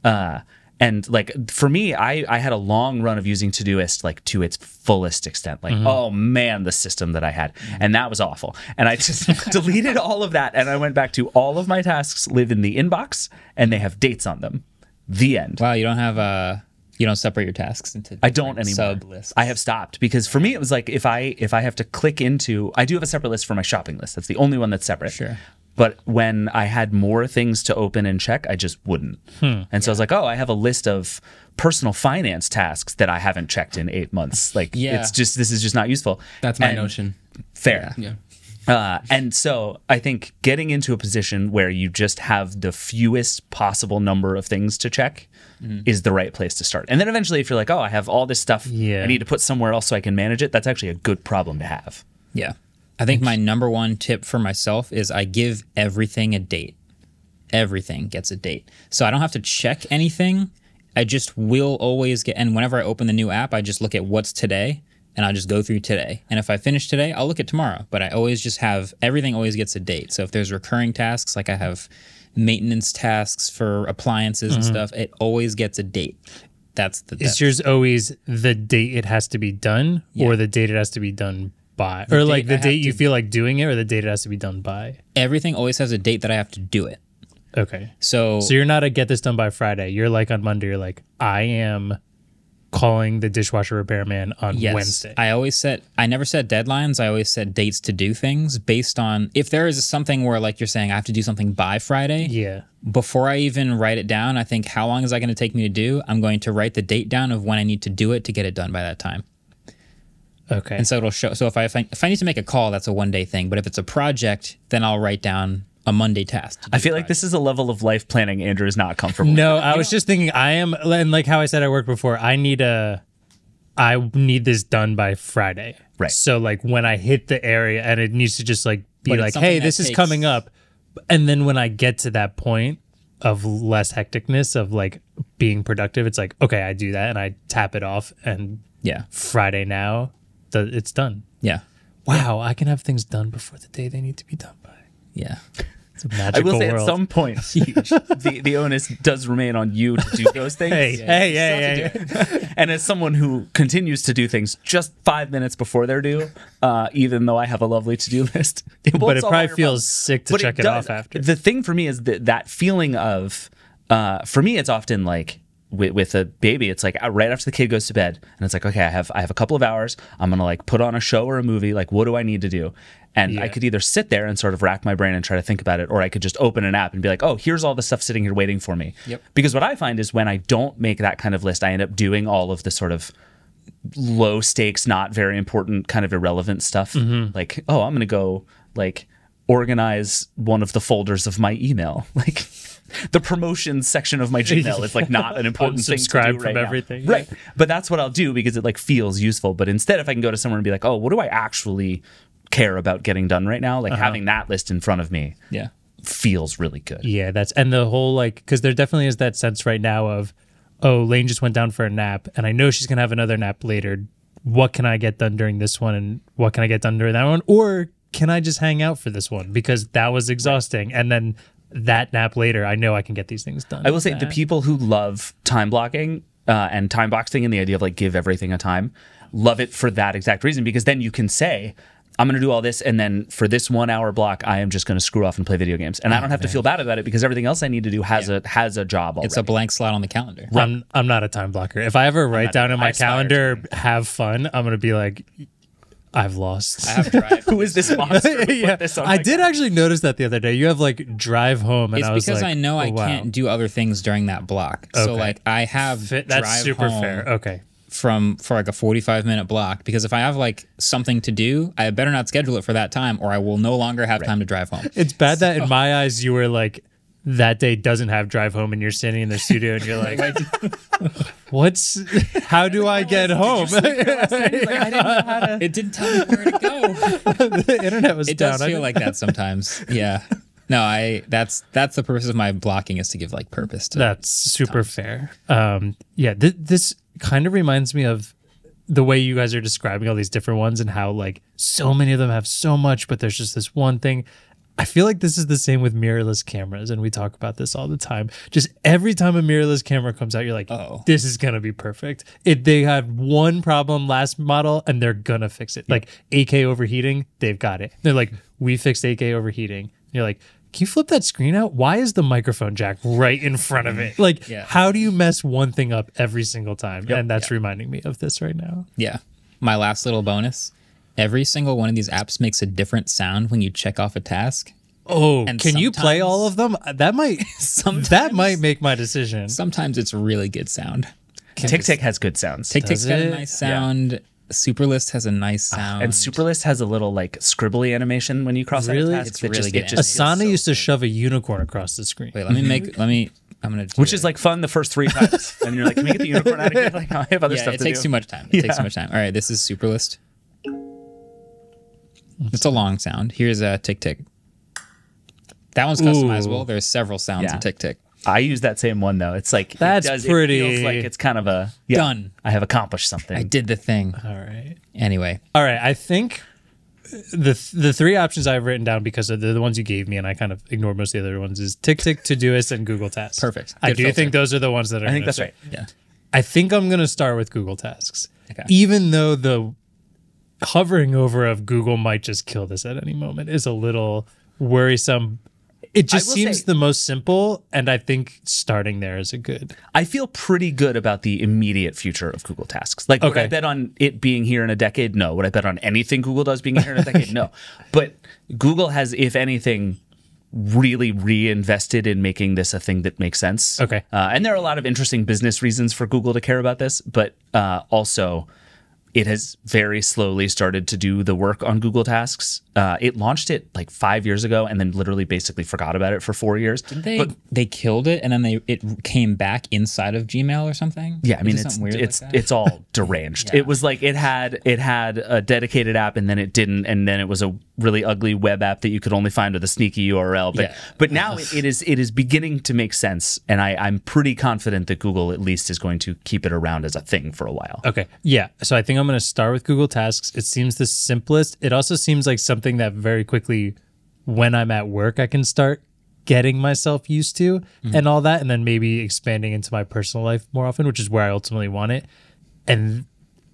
Uh, and like for me, I I had a long run of using Todoist like to its fullest extent. Like oh man, the system that I had, and that was awful. And I just deleted all of that, and I went back to all of my tasks live in the inbox, and they have dates on them. The end. Wow, you don't have uh you don't separate your tasks into I don't anymore. sub lists. I have stopped because for me it was like if I if I have to click into I do have a separate list for my shopping list. That's the only one that's separate. Sure. But when I had more things to open and check, I just wouldn't. Hmm. And so I was like, oh, I have a list of personal finance tasks that I haven't checked in eight months. Like Yeah. it's just this is just not useful. That's my And notion. Fair. Yeah. Uh, and so I think getting into a position where you just have the fewest possible number of things to check Mm-hmm. is the right place to start. And then eventually, if you're like, oh, I have all this stuff Yeah. I need to put somewhere else so I can manage it, that's actually a good problem to have. Yeah. I think my number one tip for myself is I give everything a date. Everything gets a date. So I don't have to check anything. I just will always get, and whenever I open the new app, I just look at what's today and I'll just go through today. And if I finish today, I'll look at tomorrow. But I always just have everything always gets a date. So if there's recurring tasks, like I have maintenance tasks for appliances and mm-hmm. stuff, it always gets a date. That's the Is yours always the date it has to be done, or the date it has to be done by, or like the I date you feel like doing it, or the date it has to be done by? everything always has a date that I have to do it. Okay, So so you're not a get this done by Friday. You're like on Monday. You're like I am calling the dishwasher repairman on Yes. Wednesday. I always set I never set deadlines. I always set dates to do things based on if there is something where like you're saying I have to do something by Friday, yeah. before I even write it down, I think how long is that going to take me to do? I'm going to write the date down of when I need to do it to get it done by that time. Okay. And so it'll show so if I if I, if I need to make a call, that's a one day thing, but if it's a project, then I'll write down a Monday task. I feel like this is a level of life planning Andrew is not comfortable with. No, I was just thinking I am and like how I said I worked before, I need a I need this done by Friday. Right. So like when I hit the area and it needs to just like be like, hey, this is coming up. And then when I get to that point of less hecticness of like being productive, it's like, okay, I do that and I tap it off and Yeah. Friday now, the, it's done. Yeah. Wow, I can have things done before the day they need to be done by. Yeah. It's a I will say world. at some point, the, the onus does remain on you to do those things. hey, hey, hey, hey. And as someone who continues to do things just five minutes before they're due, uh, even though I have a lovely to do list, it But it probably feels sick to But check it, does- off after. The thing for me is that that feeling of, uh, for me, it's often like with, with a baby, it's like uh, right after the kid goes to bed, and it's like, okay, I have I have a couple of hours. I'm gonna like put on a show or a movie. Like, what do I need to do? And I could either sit there and sort of rack my brain and try to think about it, or I could just open an app and be like, oh, here's all the stuff sitting here waiting for me. Yep. Because what I find is when I don't make that kind of list, I end up doing all of the sort of low stakes, not very important, kind of irrelevant stuff. Mm-hmm. Like, oh, I'm gonna go like organize one of the folders of my email. Like the promotions section of my Gmail is like not an important thing to do right from now. everything. Right. But that's what I'll do because it like feels useful. But instead, if I can go to somewhere and be like, oh, what do I actually care about getting done right now? Like having that list in front of me Yeah. feels really good. Yeah, that's and the whole like because there definitely is that sense right now of oh Lane just went down for a nap and I know she's gonna have another nap later. What can I get done during this one and what can I get done during that one? Or can I just hang out for this one because that was exhausting and then that nap later I know I can get these things done. I will say the people who love time blocking uh, and time boxing and the idea of like give everything a time love it for that exact reason because then you can say I'm going to do all this and then for this 1 hour block I am just going to screw off and play video games and I oh, don't have to feel bad about it because everything else I need to do has a has a job already. It's a blank slot on the calendar. I'm I'm not a time blocker. If I ever write down in my aspire to calendar have fun, I'm gonna be like I've lost. I have drive. who is this monster? who put yeah, this on I my did actually notice that the other day. You have like drive home, and It's I was because like, I know I oh, wow. can't do other things during that block. So like I have Fit- That's drive super home fair. Okay. From for like a 45 minute block because if I have like something to do, I better not schedule it for that time or I will no longer have time to drive home. It's bad that in my eyes you were like that day doesn't have drive home and you're standing in the studio and you're like what's how do I get home? It didn't tell me where to go. the internet was It down. does feel like that sometimes. Yeah. No, I that's that's the purpose of my blocking is to give like purpose to That's super fair. Um, yeah, th- this kind of reminds me of the way you guys are describing all these different ones and how like so many of them have so much, but there's just this one thing. I feel like this is the same with mirrorless cameras, and we talk about this all the time. Just every time a mirrorless camera comes out, you're like, Uh-oh. "This is gonna be perfect." If they had one problem last model, and they're gonna fix it. Like 8K overheating, they've got it. They're like, "We fixed 8K overheating." You're like, "Can you flip that screen out? Why is the microphone jack right in front of it? Like, Yeah. how do you mess one thing up every single time?" and that's reminding me of this right now. Yeah. My last little bonus. Every single one of these apps makes a different sound when you check off a task. Oh, And can you play all of them? Uh, that might Sometimes- that might make my decision. Sometimes it's really good sound. TickTick has good sounds. TickTick's Does got a it? nice sound. Superlist has a nice ah, sound. And Superlist has a little like scribbly animation when you cross Really? out a task. It's that really just, good it just Asana feels used to good. shove a unicorn across the screen. Wait, let me make. Mm-hmm. Let me. I'm gonna. Do which it. is like fun the first three times, and you're like, "Can we get the unicorn out of here?" Like, I have other yeah, stuff it to takes do. too much time. It takes Yeah. too much time. All right, this is Superlist. It's a long sound. Here's a TickTick. That one's customizable. Ooh. There's several sounds Yeah. in TickTick. I use that same one though. It's like That's it does, pretty- It feels like it's kind of a yeah, Done. I have accomplished something. I did the thing. All right. Anyway, All right. I think the the three options I've written down because of the, the ones you gave me, and I kind of ignored most of the other ones, is TickTick, Todoist, and Google Tasks. Perfect. I do filter. think those are the ones that are. I think that's start. right. yeah. I think I'm going to start with Google Tasks. Okay. Even though the hovering over of Google might just kill this at any moment is a little worrisome. It just seems say- the most simple, and I think starting there is a good. I feel pretty good about the immediate future of Google Tasks. Like, would I bet on it being here in a decade? No. Would I bet on anything Google does being here in a decade? No. But Google has, if anything, really reinvested in making this a thing that makes sense. Okay. Uh, and there are a lot of interesting business reasons for Google to care about this, but uh, also it has very slowly started to do the work on Google Tasks. Uh, it launched it like five years ago and then literally basically forgot about it for four years. Didn't They but they killed it and then they it came back inside of Gmail or something. Yeah, I mean it's weird it's like it's all deranged. It was like it had it had a dedicated app and then it didn't, and then it was a really ugly web app that you could only find with a sneaky URL. But Yeah. but now it, it is it is beginning to make sense, and I I'm pretty confident that Google at least is going to keep it around as a thing for a while. Okay. Yeah. So I think I'm going to start with Google Tasks. It seems the simplest. It also seems like something that very quickly, when I'm at work, I can start getting myself used to mm-hmm. and all that. And then maybe expanding into my personal life more often, which is where I ultimately want it. And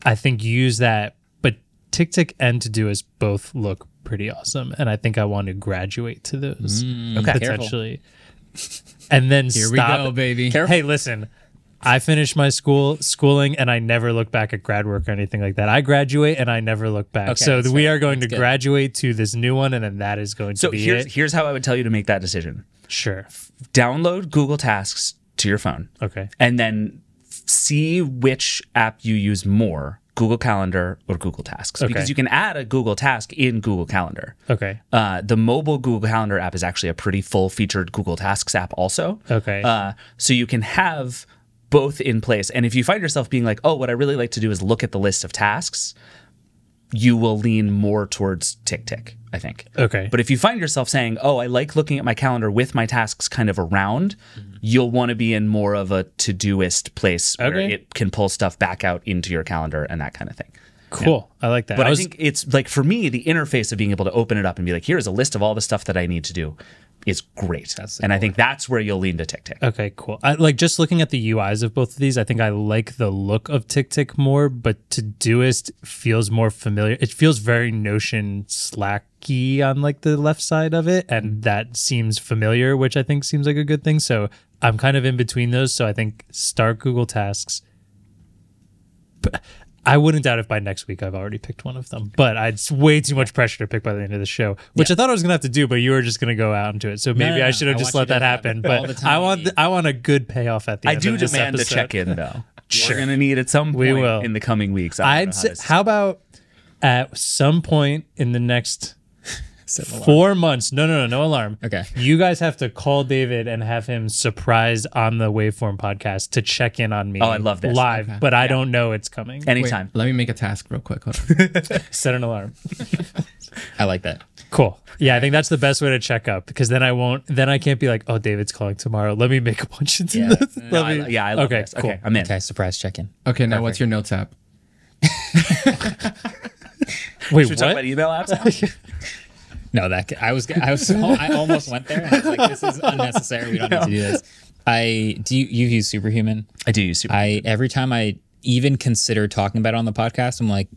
I think use that. But TickTick and Todoist both look pretty awesome. And I think I want to graduate to those mm. Okay. potentially. And then Here we go, baby. Hey, listen. I finished my school schooling and I never look back at grad work or anything like that. I graduate and I never look back. Okay, so we fair. are going That's to good. graduate to this new one and then that is going So to be here's it. here's how I would tell you to make that decision. Sure. Download Google Tasks to your phone. Okay. and then see which app you use more Google Calendar or Google Tasks Okay. because you can add a Google Task in Google Calendar. Okay. Uh, the mobile Google Calendar app is actually a pretty full featured Google Tasks app, also. Okay. Uh, so you can have both in place. And if you find yourself being like, oh, what I really like to do is look at the list of tasks, you will lean more towards TickTick, I think. Okay. But if you find yourself saying, "Oh, I like looking at my calendar with my tasks kind of around," mm-hmm. you'll want to be in more of a Todoist place where Okay. it can pull stuff back out into your calendar and that kind of thing. cool. I like that. But I, was- think it's like for me, the interface of being able to open it up and be like, "Here's a list of all the stuff that I need to do," is great. That's and I think that's where you'll lean to TickTick. Okay, cool. I like just looking at the UIs of both of these. I think I like the look of TickTick more, but Todoist feels more familiar. It feels very Notion Slacky on like the left side of it, and mm-hmm. that seems familiar, which I think seems like a good thing. So I'm kind of in between those. So I think start Google Tasks. But I wouldn't doubt if by next week I've already picked one of them, but I- it's way too much pressure to pick by the end of the show, which I thought I was gonna have to do, but you were just gonna go out into it. So maybe no, I should have I just let that happen. all But the I want need. I want a good payoff at the I end. do of this demand a check in though. Sure. We're gonna need at some point We will. in the coming weeks. I I'd how say, how about at some point in the next Set an alarm. Four months? No, no, no, no alarm. Okay. You guys have to call David and have him surprised on the Waveform podcast to check in on me. Oh, I love this. live, but I don't know it's coming. Wait, anytime. let me make a task real quick. Hold on. Set an alarm. I like that. Cool. Yeah, I think that's the best way to check up because then I won't. Then I can't be like, "Oh, David's calling tomorrow. Let me make a bunch of Yeah. Let No, I- me- yeah, I love okay, this. cool. Okay, I'm in. Okay, surprise check in. Okay, now what's your notes app? Wait, Should we talk what? about email apps now? No, that I was I was I almost went there. I was like, this is unnecessary. We don't need to do this. I do. You, you've used Superhuman. I do use Superhuman. I every time I even consider talking about it on the podcast, I'm like,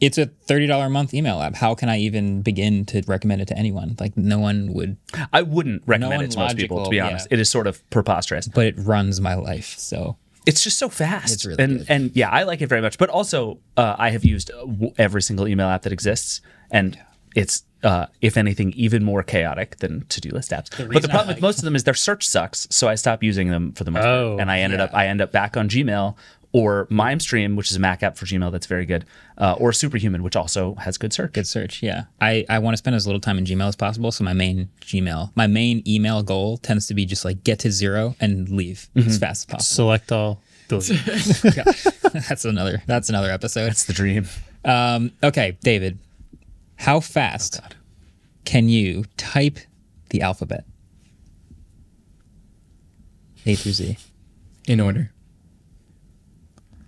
it's a thirty dollar a month email app. How can I even begin to recommend it to anyone? Like no one would, I wouldn't recommend one it to most people, to logical, be yeah. honest. It is sort of preposterous. but it runs my life. So It's just so fast. It's really and good. and yeah, I like it very much. But also, uh, I have used uh, every single email app that exists, and it's uh, if anything even more chaotic than to do list apps. but the reason I problem with most of them is their search sucks, so I stopped using them for the most Oh, part, and I ended up I end up back on Gmail or Mimestream, which is a Mac app for Gmail that's very good, uh, or Superhuman, which also has good search. Good search. Yeah. I, I want to spend as little time in Gmail as possible. So my main Gmail, my main email goal tends to be just like get to zero and leave as fast as possible. Select all. Delete. that's another that's another episode. It's the dream. Um, okay, David, how fast oh, can you type the alphabet? A through Z. In order.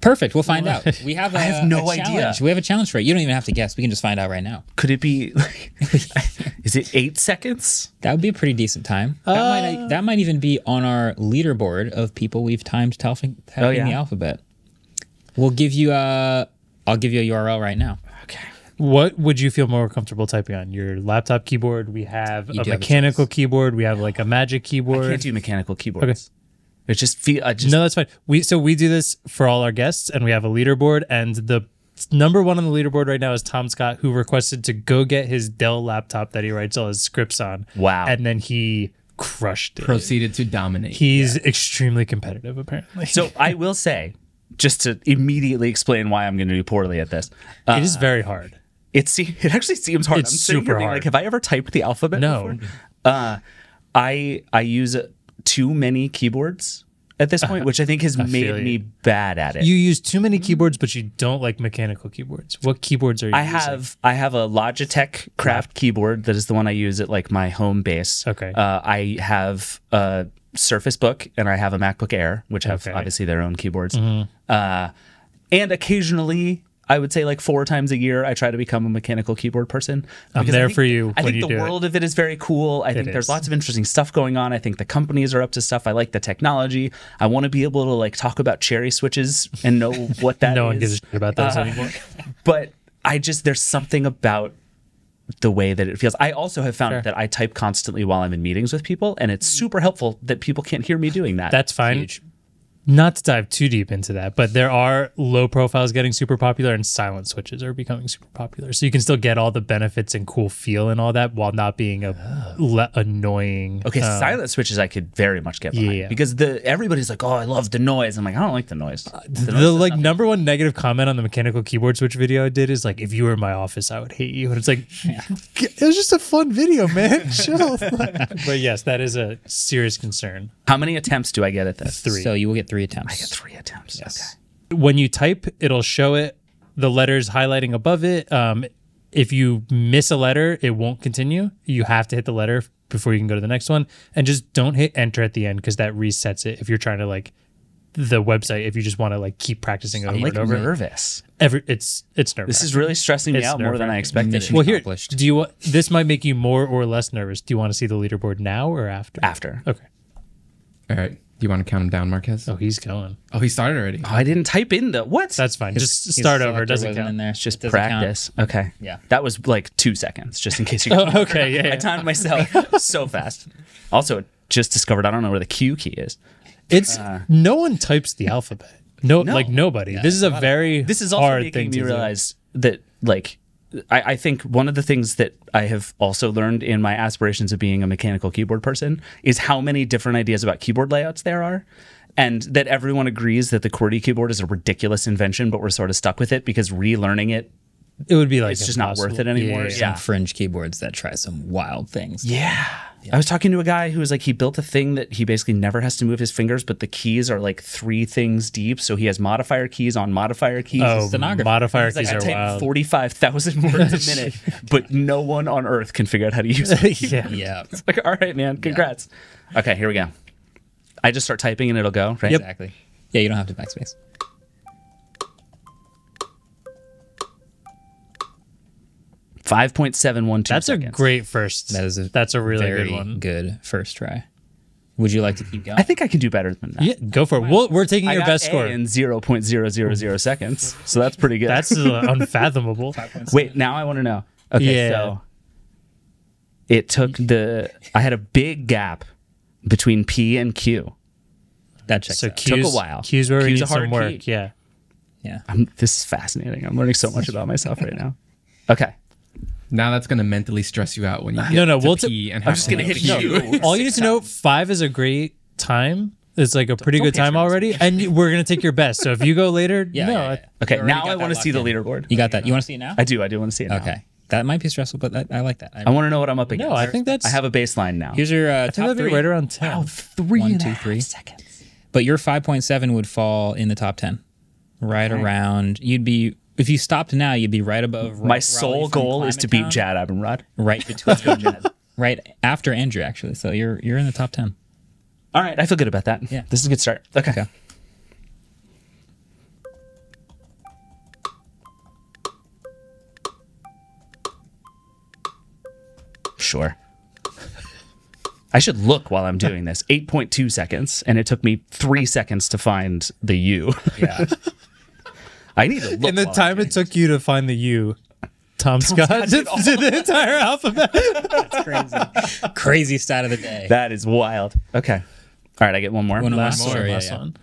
Perfect. We'll find out. We have. I have no a idea. challenge. We have a challenge for it. You don't even have to guess. We can just find out right now. Could it be? is it eight seconds? That would be a pretty decent time. That, might, uh, that might even be on our leaderboard of people we've timed typing, typing Oh, yeah. the alphabet. We'll give you a. I'll give you a URL right now. Okay. What would you feel more comfortable typing on? Your laptop keyboard? We have You a do have a mechanical keyboard. We have like a magic keyboard. Can't do mechanical keyboards. Okay. It just feel. I just no, that's fine. We so we do this for all our guests, and we have a leaderboard. And the number one on the leaderboard right now is Tom Scott, who requested to go get his Dell laptop that he writes all his scripts on. Wow. And then he crushed it. Proceeded to dominate. He's extremely competitive, apparently. So I will say, just to immediately explain why I'm going to do poorly at this, uh, it is very hard. It se- it actually seems hard. It's I'm sitting here super being hard. Like, have I ever typed the alphabet? No. Uh, I I use too many keyboards at this point, which I think has feel made me bad at it. You use too many keyboards, but you don't like mechanical keyboards. What keyboards are you I using? have I have a Logitech Craft keyboard that is the one I use at like my home base. Okay. Uh, I have a Surface Book and I have a MacBook Air, which have Okay. Mm-hmm. obviously their own keyboards. Uh, and occasionally, I would say like four times a year, I try to become a mechanical keyboard person. I'm there think- for you I when think you the do it. world of it is very cool. I think there's is. lots of interesting stuff going on. I think the companies are up to stuff. I like the technology. I want to be able to like talk about cherry switches and know what that is. no one gives a shit about those Uh, anymore. but I just there's something about the way that it feels. I also have found Sure. that I type constantly while I'm in meetings with people, and it's super helpful that people can't hear me doing that. That's fine. Huge. Not to dive too deep into that, but there are low profiles getting super popular and silent switches are becoming super popular. So you can still get all the benefits and cool feel and all that while not being a le- annoying. okay, um, silent switches I could very much get behind Yeah. because the everybody's like, oh, I love the noise. I'm like, I don't like the noise. The the noise is like nothing. number one negative comment on the mechanical keyboard switch video I did is like, if you were in my office, I would hate you. And it's like, it was just a fun video, man. Chill. but yes, that is a serious concern. How many attempts do I get at this? Three. So you will get three attempts. Three attempts. Yes. when you type, it'll show it the letters highlighting above it. Um, if you miss a letter, it won't continue. You have to hit the letter before you can go to the next one, and just don't hit enter at the end because that resets it. If you're trying to like the website, if you just want to like keep practicing over I'm like and over, nervous. every it's it's nerve. This is really stressing me It's out more than I expected. Mission. well here. Do you want this might make you more or less nervous? Do you want to see the leaderboard now or after? After. Okay. All right. Do you want to count him down, Marques? Oh, he's going. Oh, he started already. Oh, I didn't type in the what? That's fine. His- just start over. It doesn't count. in there. It's just It doesn't count. practice. Okay. Yeah. That was like two seconds, just in case you. Oh, okay. Yeah. yeah. I timed myself so fast. Also, just discovered I don't know where the Q key is. It's Uh, no one types the alphabet. No, No. like nobody. this is a very This is also hard making thing me to do. realize that, like, I, I think one of the things that I have also learned in my aspirations of being a mechanical keyboard person is how many different ideas about keyboard layouts there are. And that everyone agrees that the QWERTY keyboard is a ridiculous invention, but we're sort of stuck with it because relearning it It would be like It's just not worth it anymore. Yeah, Yeah. Some fringe keyboards that try some wild things. Yeah. I was talking to a guy who was like, he built a thing that he basically never has to move his fingers, but the keys are like three things deep. So he has modifier keys on modifier keys. Oh, stenographer. modifier He's like, keys I are type wild. 45,000 words a minute, but no one on earth can figure out how to use it. yeah. Yeah. It's like, all right, man, congrats. Okay, here we go. I just start typing and it'll go, right? Exactly. Yeah, you don't have to backspace. Five point seven one two. That's a great first. That is a that's a really very good one. good first try. Would you like to keep going? I think I can do better than that. Yeah, go for it. We'll, we're taking I your got best A score. in zero point zero zero zero seconds, so that's pretty good. That's uh, unfathomable. Wait, now I want to know. Okay, Yeah. so it took the. I had a big gap between P and Q. that checks So out. Took a while. Q's where we Q's need a hard some work. key. Yeah. yeah. I'm, this is fascinating. I'm learning so much about myself right now. Okay. Now that's gonna mentally stress you out when you get No, no, to we'll pee t- and I'm just gonna hit pee. you. All you need to know: five is a great time. It's like a pretty good time patronize already, and we're gonna take your best. So if you go later, Yeah, no, yeah, yeah. Okay, now I want to see the leaderboard. You got that? You want to see it now? I do. I do want to see it. Now. Okay, that might be stressful, but that, I like that. I, I want to know what I'm up against. no, I think that's. I have a baseline now. here's your uh, I think top that'd be three. right around ten. three One, and two, half three. seconds. But your 5.7 would fall in the top 10. Right around. You'd be if you stopped now, you'd be right above. My Raleigh sole goal is to beat Jad Abumrad. Right between right after Andrew, actually. So you're you're in the top 10. All right, I feel good about that. Yeah. this is a good start. Okay. Okay. Sure. I should look while I'm doing this. 8.2 seconds, and it took me three seconds to find the U. Yeah. I need to look. In the time it took you to find the U, Tom, Scott did, did the entire alphabet. That's crazy. crazy stat of the day. That is wild. Okay. All right, I get one more. One more. Last Sure, one. yeah, last yeah. one.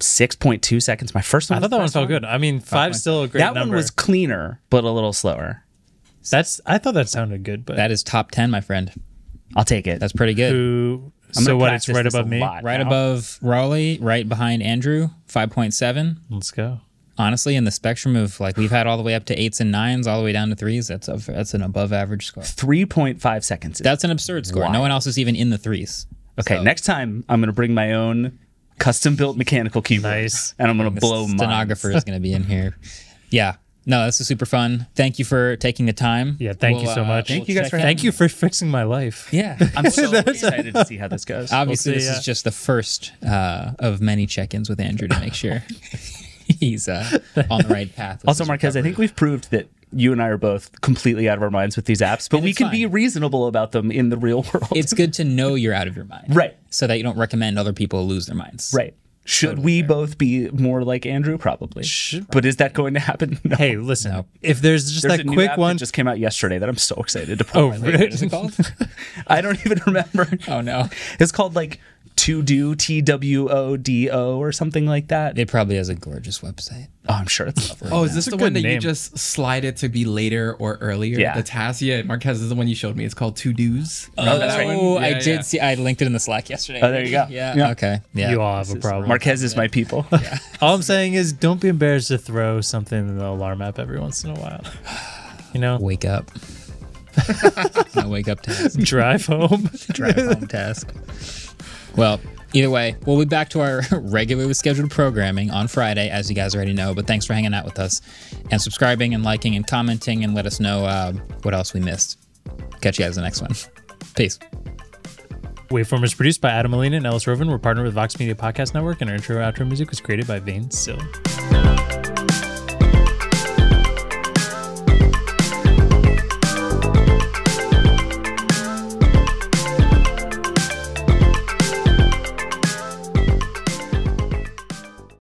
Six point two seconds. My first one. I thought that one best felt good. I mean, five's still a great That number. one was cleaner, but a little slower. That's. I thought that sounded good, but That is top 10, my friend. I'll take it. That's pretty good. who? So what? It's right above me. right now. above Raleigh, right behind Andrew, 5.7. Let's go. Honestly, in the spectrum of like we've had all the way up to eights and nines, all the way down to threes, that's a, that's an above average score. Three point five seconds. That's an absurd score. No one else is even in the threes. okay. So- Next time, I'm gonna bring my own custom built mechanical keyboard. Nice. And I'm gonna The blow mine. stenographer is going to be in here. Yeah. No, this is super fun. Thank you for taking the time. Yeah, thank you We'll, so uh, much. we'll Thank you guys for. Thank you for fixing my life. Yeah. I'm so excited to see how this goes. Obviously, We'll see, this yeah. is just the first uh, of many check-ins with Andrew to make sure he's uh, on the right path. Also, his Marques, I think we've proved that you and I are both completely out of our minds with these apps, but And we it's can be reasonable about them in the real world. it's good to know you're out of your mind, right. So that you don't recommend other people lose their minds. Right. Should we both be more like Andrew? Probably. But is that going to happen? No. Hey, listen. No. If there's just There's that quick one, that just came out yesterday that I'm so excited to Oh, play. really? What is it called? I don't even remember. oh no, It's called like To Do T W O D O or something like that. it probably has a gorgeous website. oh, I'm sure it's lovely. Oh, is this a the one that you just slide it to be later or earlier? Yeah. The task? Yeah, Marques is the one you showed me. It's called To Do's. Oh, Remember that one? I Yeah, did yeah. see. I linked it in the Slack yesterday. Oh, there you go. Yeah. Yeah. Okay. Yeah. you all have a problem. Marques is my people. All I'm saying is, don't be embarrassed to throw something in the alarm app every once in a while. You know, Wake up. no wake up task. drive home. Drive home task. Well, either way, we'll be back to our regularly scheduled programming on Friday, as you guys already know. But thanks for hanging out with us and subscribing and liking and commenting and let us know uh, what else we missed. Catch you guys in the next one. Peace. Waveform is produced by Adam Molina and Ellis Rovin. We're partnered with Vox Media Podcast Network, and our intro outro music was created by 20syl.